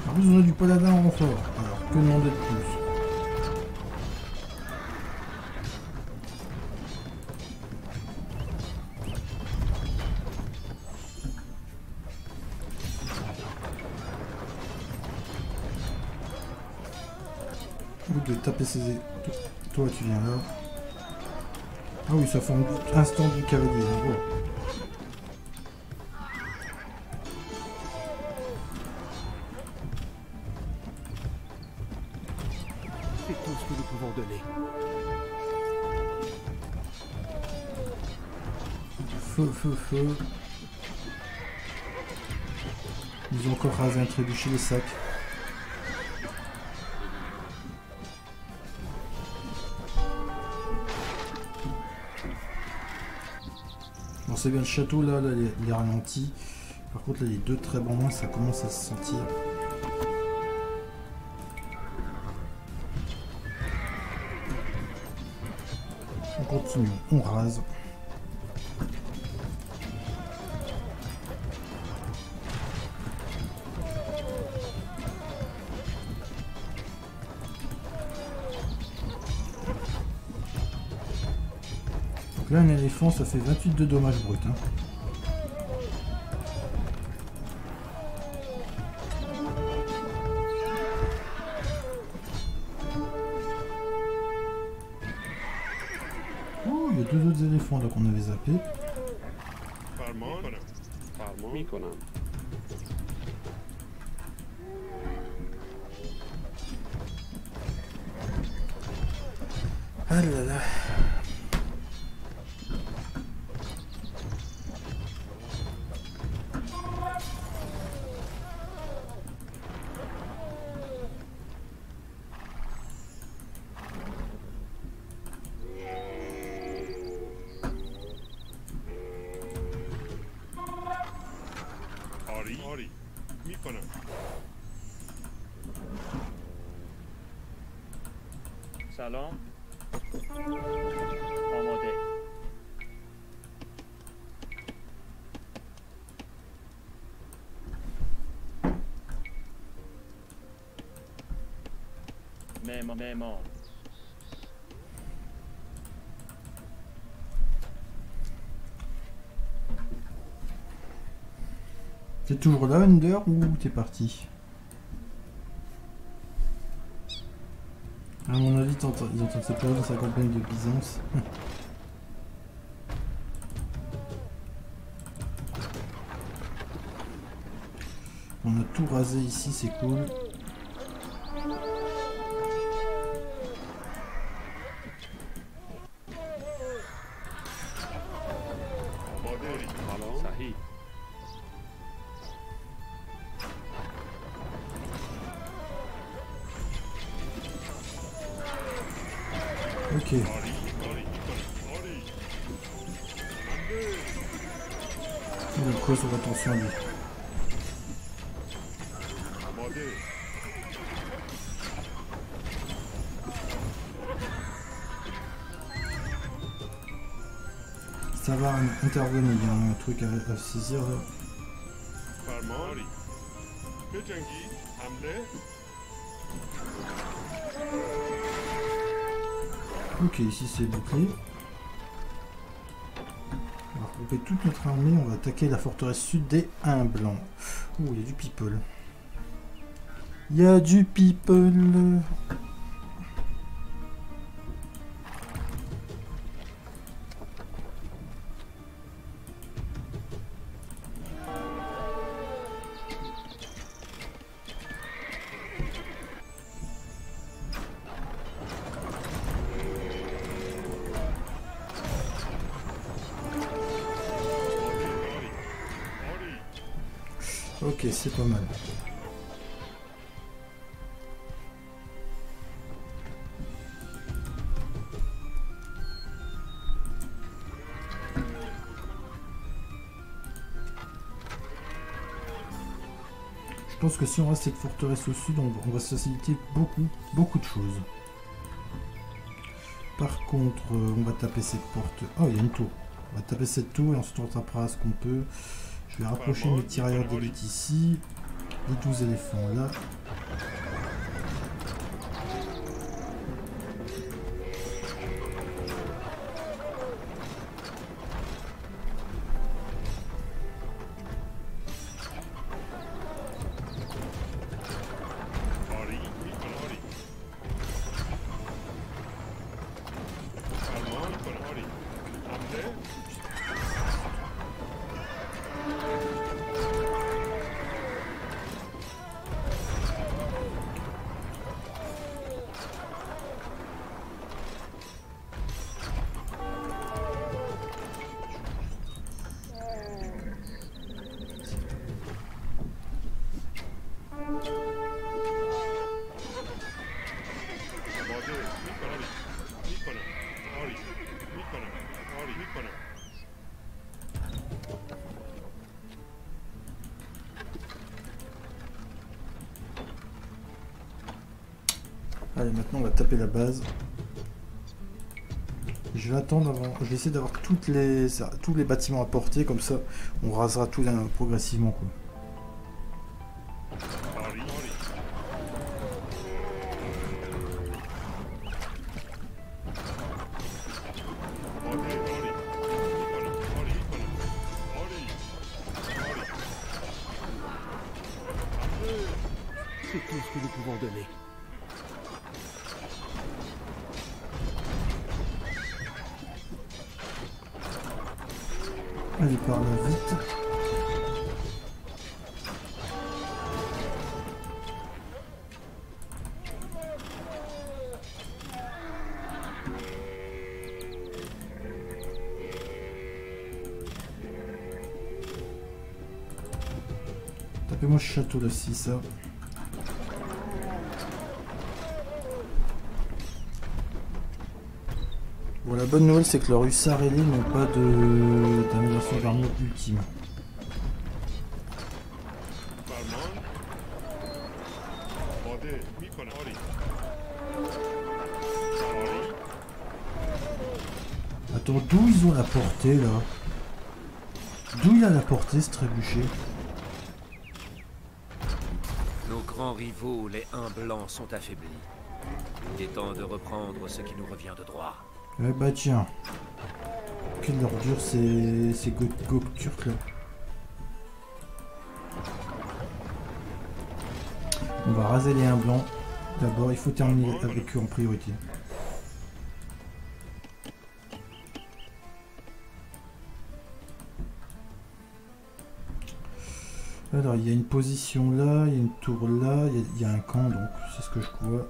En plus, on a du paladin en renfort. Alors, que demander de plus? Toi, tu viens là. Ah oui, ça forme du- instant du cavalier. hein, voilà. C'est tout ce que nous pouvons donner. Feu, feu, feu. Ils ont encore rasé un trébuchet les sacs. Bien le château là, là, il est- il est ralenti. Par contre, là, les deux très bons moins, ça commence à se sentir. On continue, on rase. Là, un éléphant, ça fait 28 de dommages bruts. hein. Oh, il y a deux autres éléphants là qu'on avait zappé. la lampe. En modèle. Même, même. T'es toujours là, Under, ou t'es parti? Ils ont tenté perdre sa campagne de Byzance. On a tout rasé ici, c'est cool. Ça va intervenir, il y a un truc à, à saisir. Ok, ici c'est bouclé. Regrouper toute notre armée, on va attaquer la forteresse sud des 1 blanc. Ouh, il y a du people. Il y a du people. Pense que si on reste cette forteresse au sud, on va, on va se faciliter beaucoup, beaucoup de choses. Par contre, euh, on va taper cette porte. Oh, il y a une tour. On va taper cette tour et ensuite on rattrapera ce qu'on peut. Je vais rapprocher mes tirailleurs d'élite ici. Les 12 éléphants là. Allez, maintenant on va taper la base. Je vais attendre avant. Je vais essayer d'avoir tous les bâtiments à portée, comme ça on rasera tout progressivement. Si ça. Bon, la bonne nouvelle, c'est que leurs hussards ailés n'ont pas de d'amélioration d'armure ultime. Attends, d'où ils ont la portée là? D'où il a la portée ce trébuchet Nos les uns blancs, sont affaiblis. Il est temps de reprendre ce qui nous revient de droit. Eh bah tiens. Quelle ordure ces, ces go, turcs là. On va raser les 1 blancs. D'abord, il faut terminer avec eux en priorité. il y a une position là, il y a une tour là, il y, a, un camp, donc c'est ce que je vois.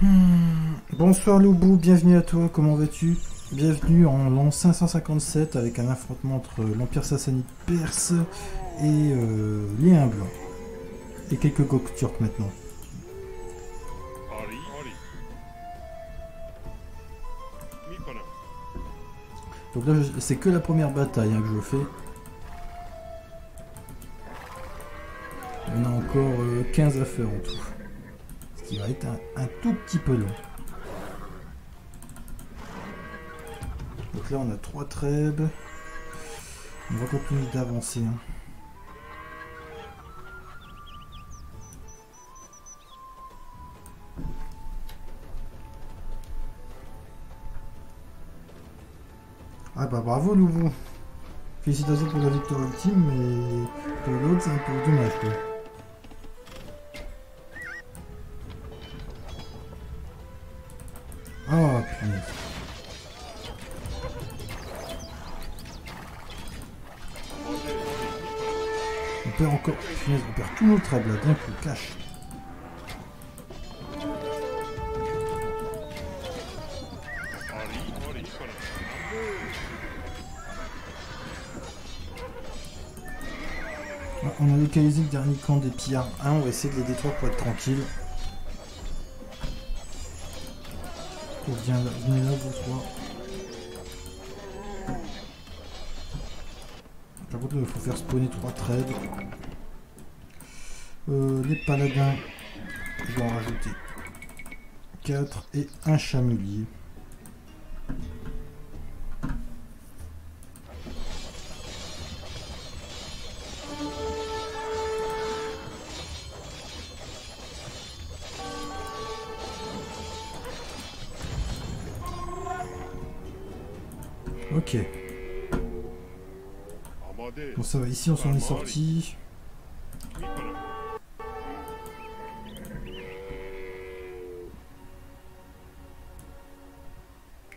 Hmm. Bonsoir Loubou, bienvenue à toi, comment vas-tu? Bienvenue en l'an 557 avec un affrontement entre l'Empire sassanide perse et euh, les Huns. Et quelques Gok turcs maintenant. Donc là, c'est que la première bataille hein, que je fais. On a encore euh, 15 à faire en tout. Ce qui va être un, un tout petit peu long. Donc là, on a 3 trèbes. On va continuer d'avancer. hein. Ah bah bravo Louvou Félicitations pour la victoire ultime, mais pour l'autre c'est un peu dommage quoi. Ah punaise. On perd encore, on perd tout notre trèbes là, d'un coup, cash. On a localisé le dernier camp des pillards 1, on va essayer de les détruire pour être tranquille. Viens là, venez là vous trois. Par contre il faut faire spawner 3 trades. Euh, les paladins, je vais en rajouter 4 et un chamelier. Ça va, ici on s'en est sorti.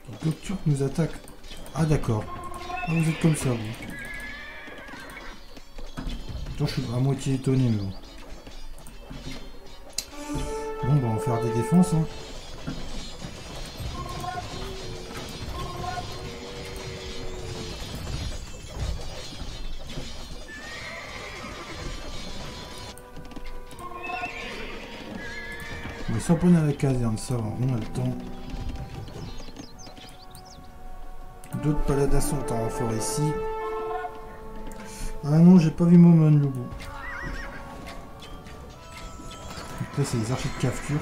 Donc le turc nous attaque. Ah d'accord. Ah vous êtes comme ça vous. Attends, je suis à moitié étonné mais bon. Bon bah on va faire des défenses hein. Prendre à la caserne, ça va, on a le temps. D'autres paladins sont en renfort ici. Ah non, j'ai pas vu Momon le. Donc là, c'est les archers de capture.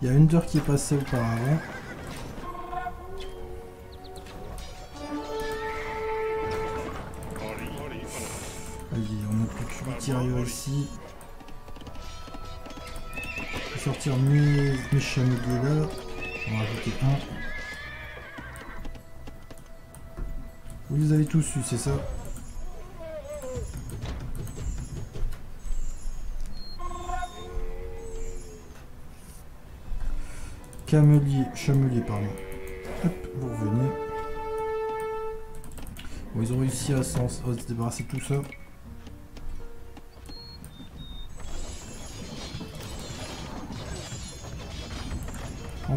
Il y a Under qui est passé auparavant. Je sortir mes, mes chameliers là. On va rajouter un. Vous les avez tous eu, c'est ça Camelier, chamelier, pardon. Vous revenez. Bon, ils ont réussi à, à se débarrasser de tout ça.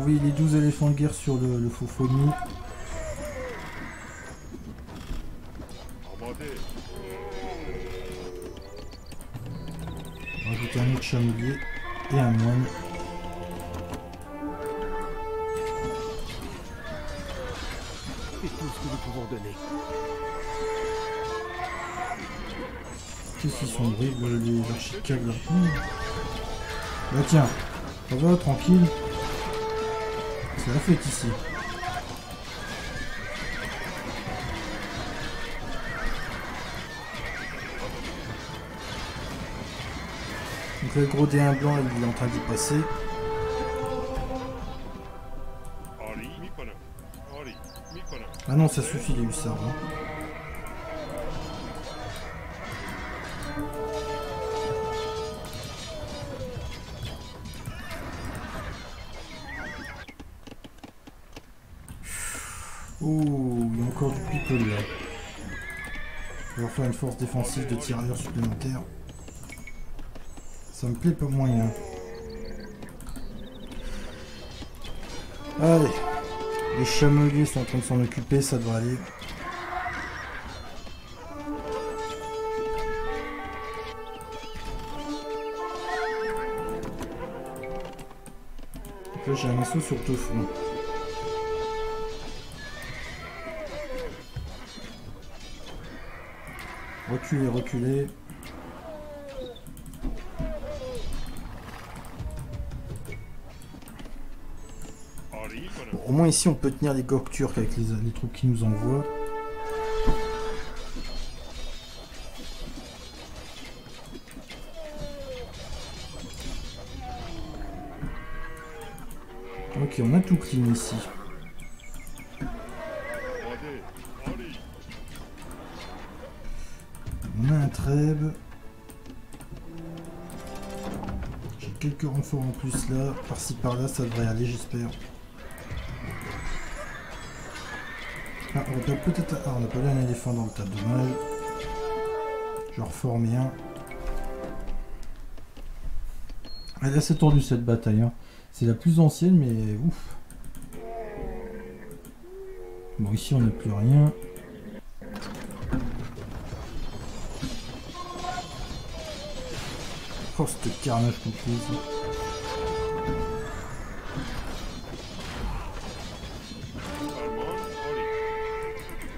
Les 12 éléphants de guerre sur le, le Fofoni. Amade. Rajouter un autre chamelier et un moine. C'est tout ce que nous pouvons donner. Qu'est-ce qu'ils sont horribles les archicaves là Hmm. Bah tiens, ça va, tranquille. C'est la fête ici. Donc le gros D1 blanc, il est en train d'y passer. Ah non, ça suffit les hussards. hein. Oh, il y a encore du people là. Je vais refaire une force défensive de tirailleurs supplémentaires. Ça me plaît pas moyen. Allez. Les chameliers sont en train de s'en occuper, ça devrait aller. Là j'ai un assaut sur deux fronts. Kono. Bon, au moins ici on peut tenir les coques turcs avec les, les troupes qui nous envoient. Ok, on a tout clean ici. En plus là. Par-ci par-là, ça devrait aller, j'espère. Ah, on peut peut-être. Ah, on pas eu un éléphant dans le tas, dommage. Je reforme un. Elle est assez tordue cette bataille. hein. C'est la plus ancienne, mais ouf. Bon, ici on n'a plus rien. Oh, ce carnage qu'on. Ori.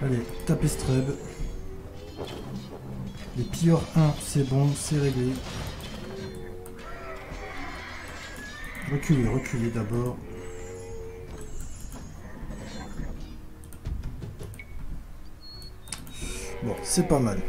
Allez, tapez Streb. Les pilleurs 1, c'est bon, c'est réglé. Reculez, reculez d'abord. Bon, c'est pas mal.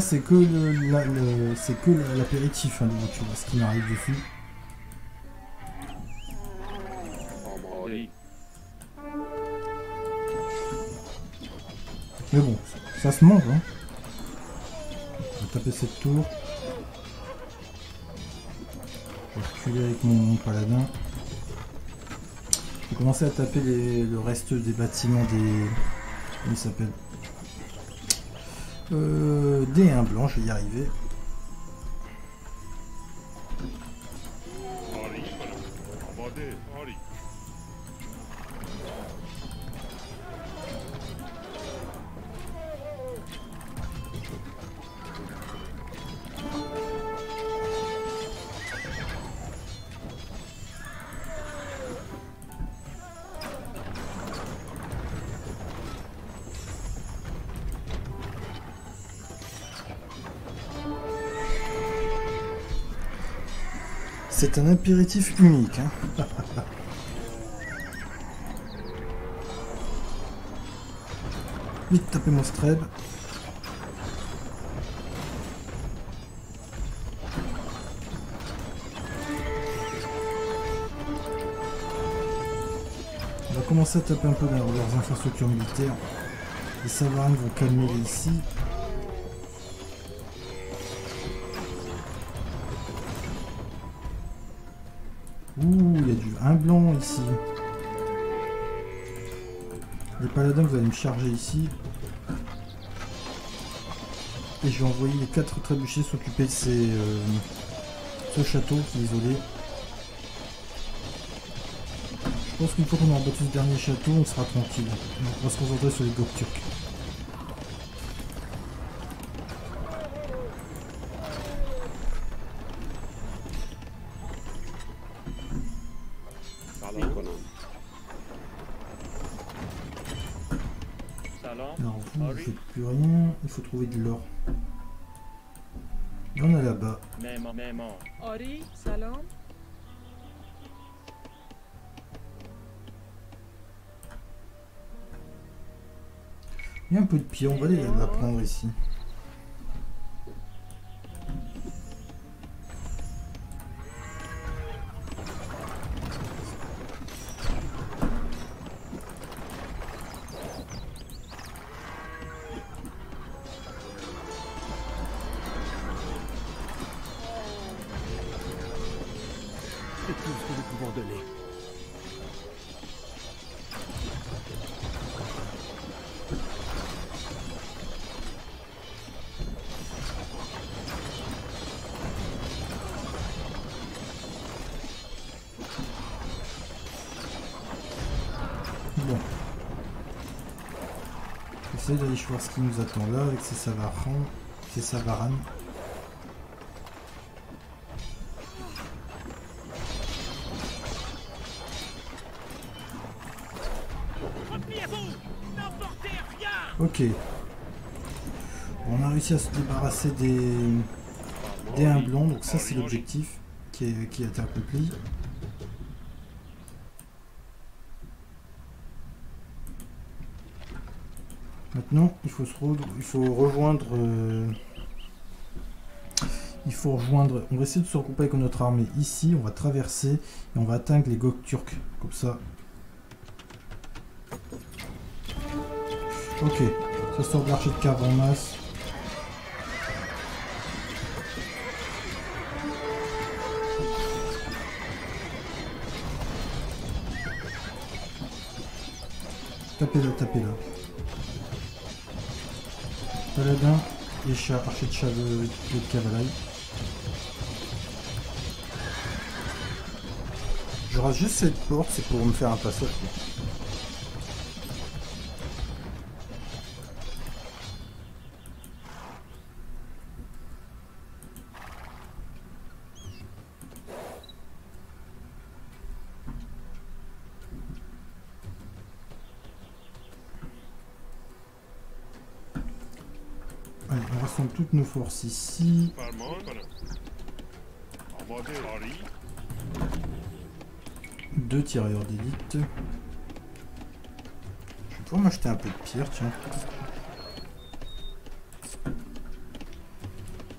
C'est que le, c'est que la- l'apéritif hein, ce qui m'arrive dessus. Mais bon, ça se mange hein. On va taper cette tour. Je vais reculer avec mon paladin. Je vais commencer à taper les- le reste des bâtiments des. Comment il s'appelle euh, Des 1 blanc, je vais y arriver. C'est un impératif unique. Hein. Vite taper mon streb. On va commencer à taper un peu dans leurs infrastructures militaires. Les Savarins vont calmer ici. Un blanc ici. Les paladins, vous allez me charger ici. Et je vais envoyer les quatre trébuchets s'occuper de ces, euh, ce château qui est isolé. Je pense qu'une fois qu'on aura battu ce dernier château, on sera tranquille. On va se concentrer sur les Gok turcs. Trouver de l'or. Il y en a là-bas. Ori, salam. Il y a un peu de pied, on va aller la prendre ici. D'aller voir ce qui nous attend là avec ces savarans. Ces savaranes. Ok. On a réussi à se débarrasser des, des imblons, donc ça c'est l'objectif qui, est- qui a été accompli. Maintenant, il faut, se il faut rejoindre... euh, il faut rejoindre... On va essayer de se regrouper avec notre armée ici, on va traverser et on va atteindre les Gokturks. Comme ça. Ok, ça sort de l'archer de cave en masse. Tapez-le, tapez-le. Paladin et chat, archer de chat de, de cavalerie. Je rate juste cette porte, c'est pour me faire un passage. force ici. Deux tirailleurs d'élite. Je vais pouvoir m'acheter un peu de pierre, tiens.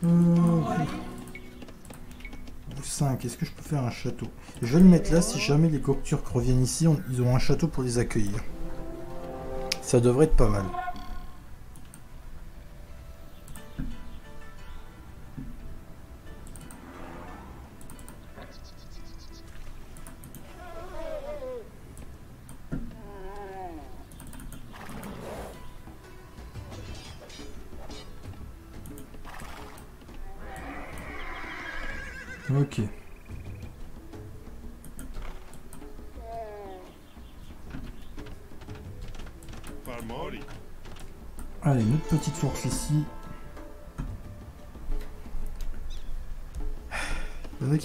Vous 5, est-ce que je peux faire un château? Je vais le mettre là si jamais les coq turcs reviennent ici, on, ils auront un château pour les accueillir. Ça devrait être pas mal.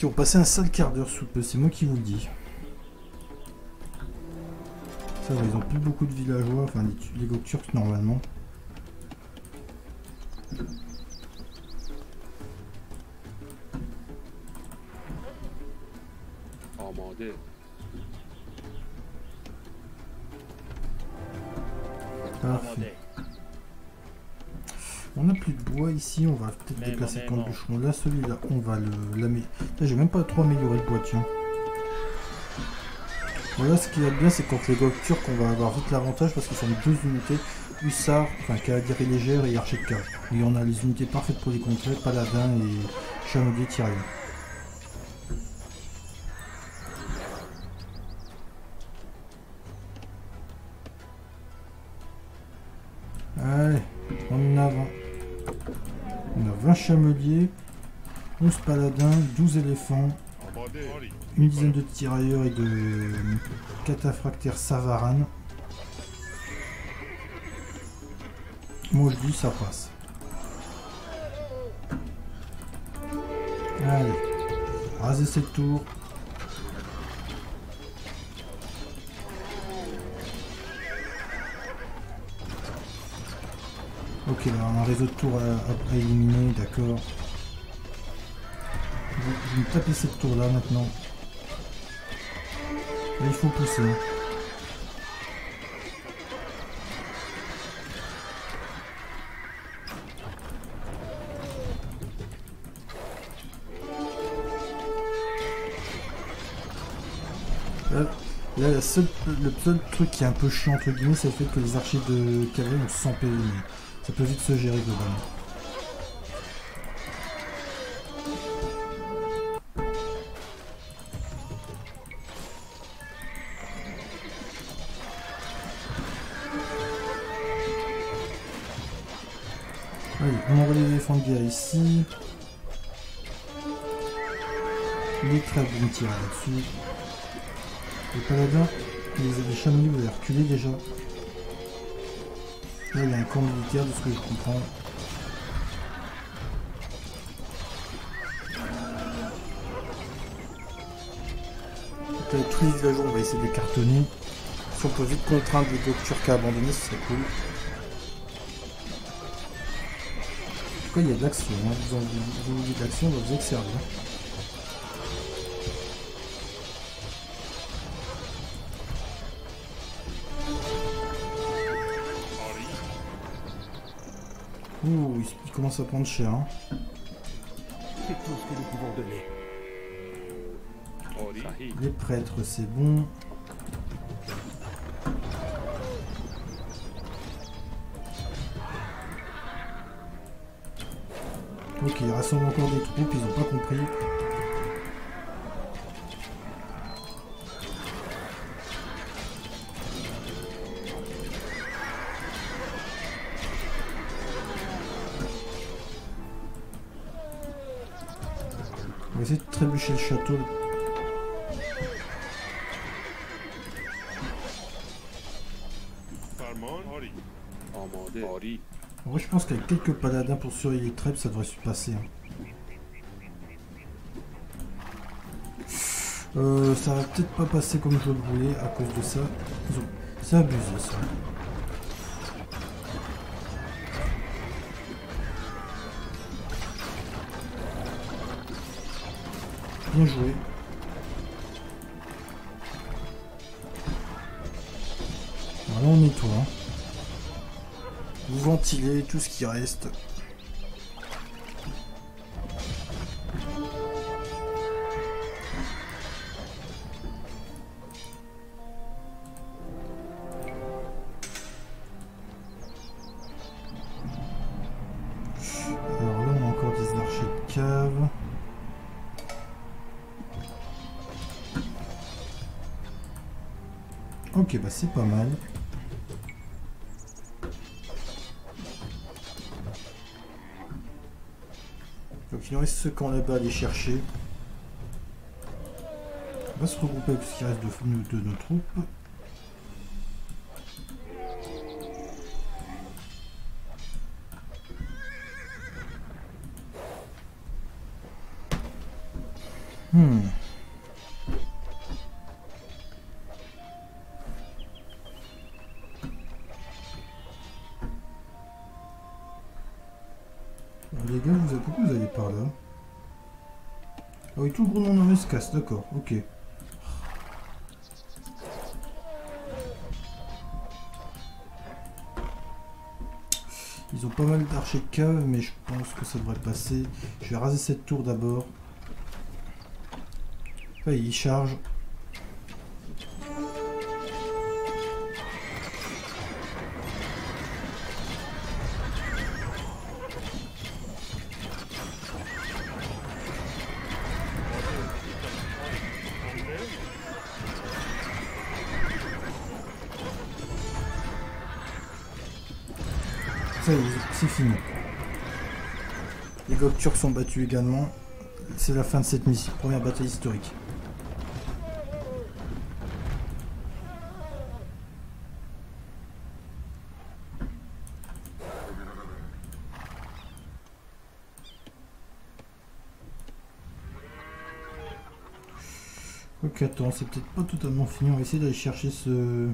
Qui ont passé un sale quart d'heure sous peu, c'est moi qui vous le dis. Ça ils ont plus beaucoup de villageois, enfin les, les Gokturks normalement. Là, celui-là, on va le l'améliorer. J'ai même pas trop amélioré le bois, tiens. Voilà, ce qui est bien, c'est quand les Gokturks, on va avoir vite l'avantage parce qu'ils sont deux unités. Hussards, enfin cavalerie légère et archer de cave. Et on a les unités parfaites pour les contrer, paladin et chamelier tirailleur. 12 paladins, 12 éléphants, une dizaine de tirailleurs et de cataphractaires savaranes. Moi je dis ça passe. Allez, raser cette tour. Ok, alors on a un réseau de tours à, à éliminer, d'accord. Je vais- me taper cette tour là maintenant. Là, il faut pousser. Là, le seul truc qui est un peu chiant entre guillemets, c'est le fait que les archers de cavalerie ont 100 PV. Ça peut vite se gérer globalement. Ici. Les crêpes vont tirer là-dessus. Les paladins, les, les chamonix, vous allez reculer déjà. Là, il y a un camp militaire, de ce que je comprends. Tous les villageois, on va essayer de les cartonner. Si on peut vite contraindre les Gokturks à abandonner, ce serait cool. Tout cas, il y a de l'action. Hein. Vous, en- vous, vous dites de l'action, on va vous observer. Ouh, il, il commence à prendre cher. Hein. C'est tout ce que nous pouvons donner. Les prêtres, c'est bon. ressemble encore des troupes, ils n'ont pas compris. On va essayer de trébucher le château. En vrai, je pense qu'avec quelques paladins pour surveiller Treb, ça devrait se passer. Hein. Euh, ça va peut-être pas passer comme je le voulais à cause de ça. C'est abusé ça. Bien joué. Voilà, on nettoie. Vous ventilez tout ce qui reste. C'est pas mal. Donc il nous reste ce camp là-bas à aller chercher. On va se regrouper avec ce qui reste de, de nos troupes. D'accord, ok. Ils ont pas mal d'archers de cave, mais je pense que ça devrait passer. Je vais raser cette tour d'abord. Ouais, il charge. Gokturks sont battus également. C'est la fin de cette mission, première bataille historique. Ok, attends, c'est peut-être pas totalement fini. On va essayer d'aller chercher ce...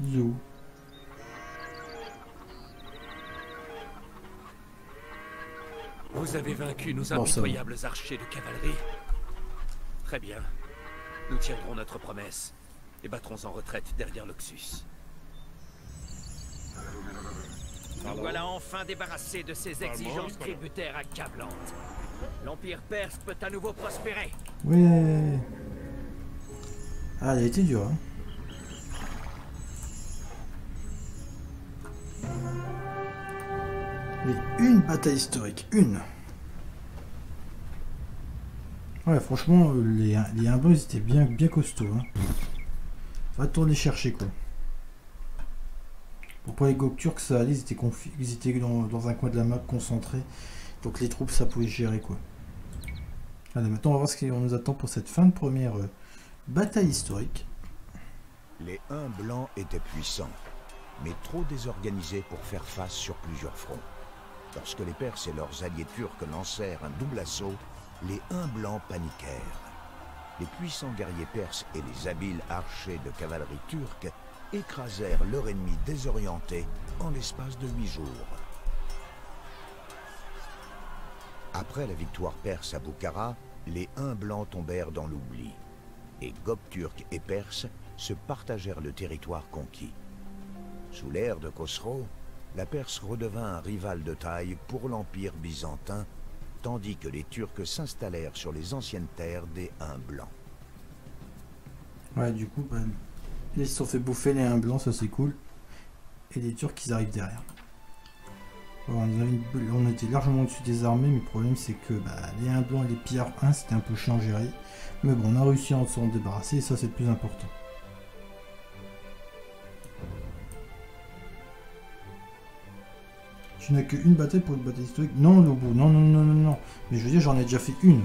Il Vous avez vaincu nos Bon, impitoyables archers de cavalerie. Très bien. Nous tiendrons notre promesse et battrons en retraite derrière l'Oxus. Nous voilà enfin débarrassés de ces exigences tributaires accablantes. L'Empire perse peut à nouveau prospérer. Ouais. Ah, elle a été dure. Hein. Et une bataille historique, une. Ouais, franchement, euh, les, les Humbos, ils étaient bien, bien costauds. Hein. Va tourner chercher, quoi. Pour les Gokturks, ça allait, ils étaient, dans, un coin de la map concentrés. Donc les troupes, ça pouvait gérer quoi. Allez, maintenant on va voir ce qu'on nous attend pour cette fin de première euh, bataille historique. Les Huns blancs étaient puissants, mais trop désorganisés pour faire face sur plusieurs fronts. Lorsque les Perses et leurs alliés turcs lancèrent un double assaut, les Huns blancs paniquèrent. Les puissants guerriers perses et les habiles archers de cavalerie turque écrasèrent leur ennemi désorienté en l'espace de huit jours. Après la victoire perse à Boukhara, les Huns blancs tombèrent dans l'oubli, et Gokturks et Perses se partagèrent le territoire conquis. Sous l'ère de Khosrow, la Perse redevint un rival de taille pour l'Empire byzantin, tandis que les Turcs s'installèrent sur les anciennes terres des Huns blancs. Ouais, du coup, bah, ils se sont fait bouffer les 1 blancs, ça c'est cool. Et les Turcs, ils arrivent derrière. On, était largement au-dessus des armées, mais le problème c'est que bah, les 1 blancs les pillards 1, c'était un peu chiant à gérer. Mais bon, on a réussi à s'en débarrasser et ça c'est le plus important. Tu n'as qu'une bataille pour une bataille historique Non, Lobo, non, non, non, non, non. Mais je veux dire, j'en ai déjà fait une.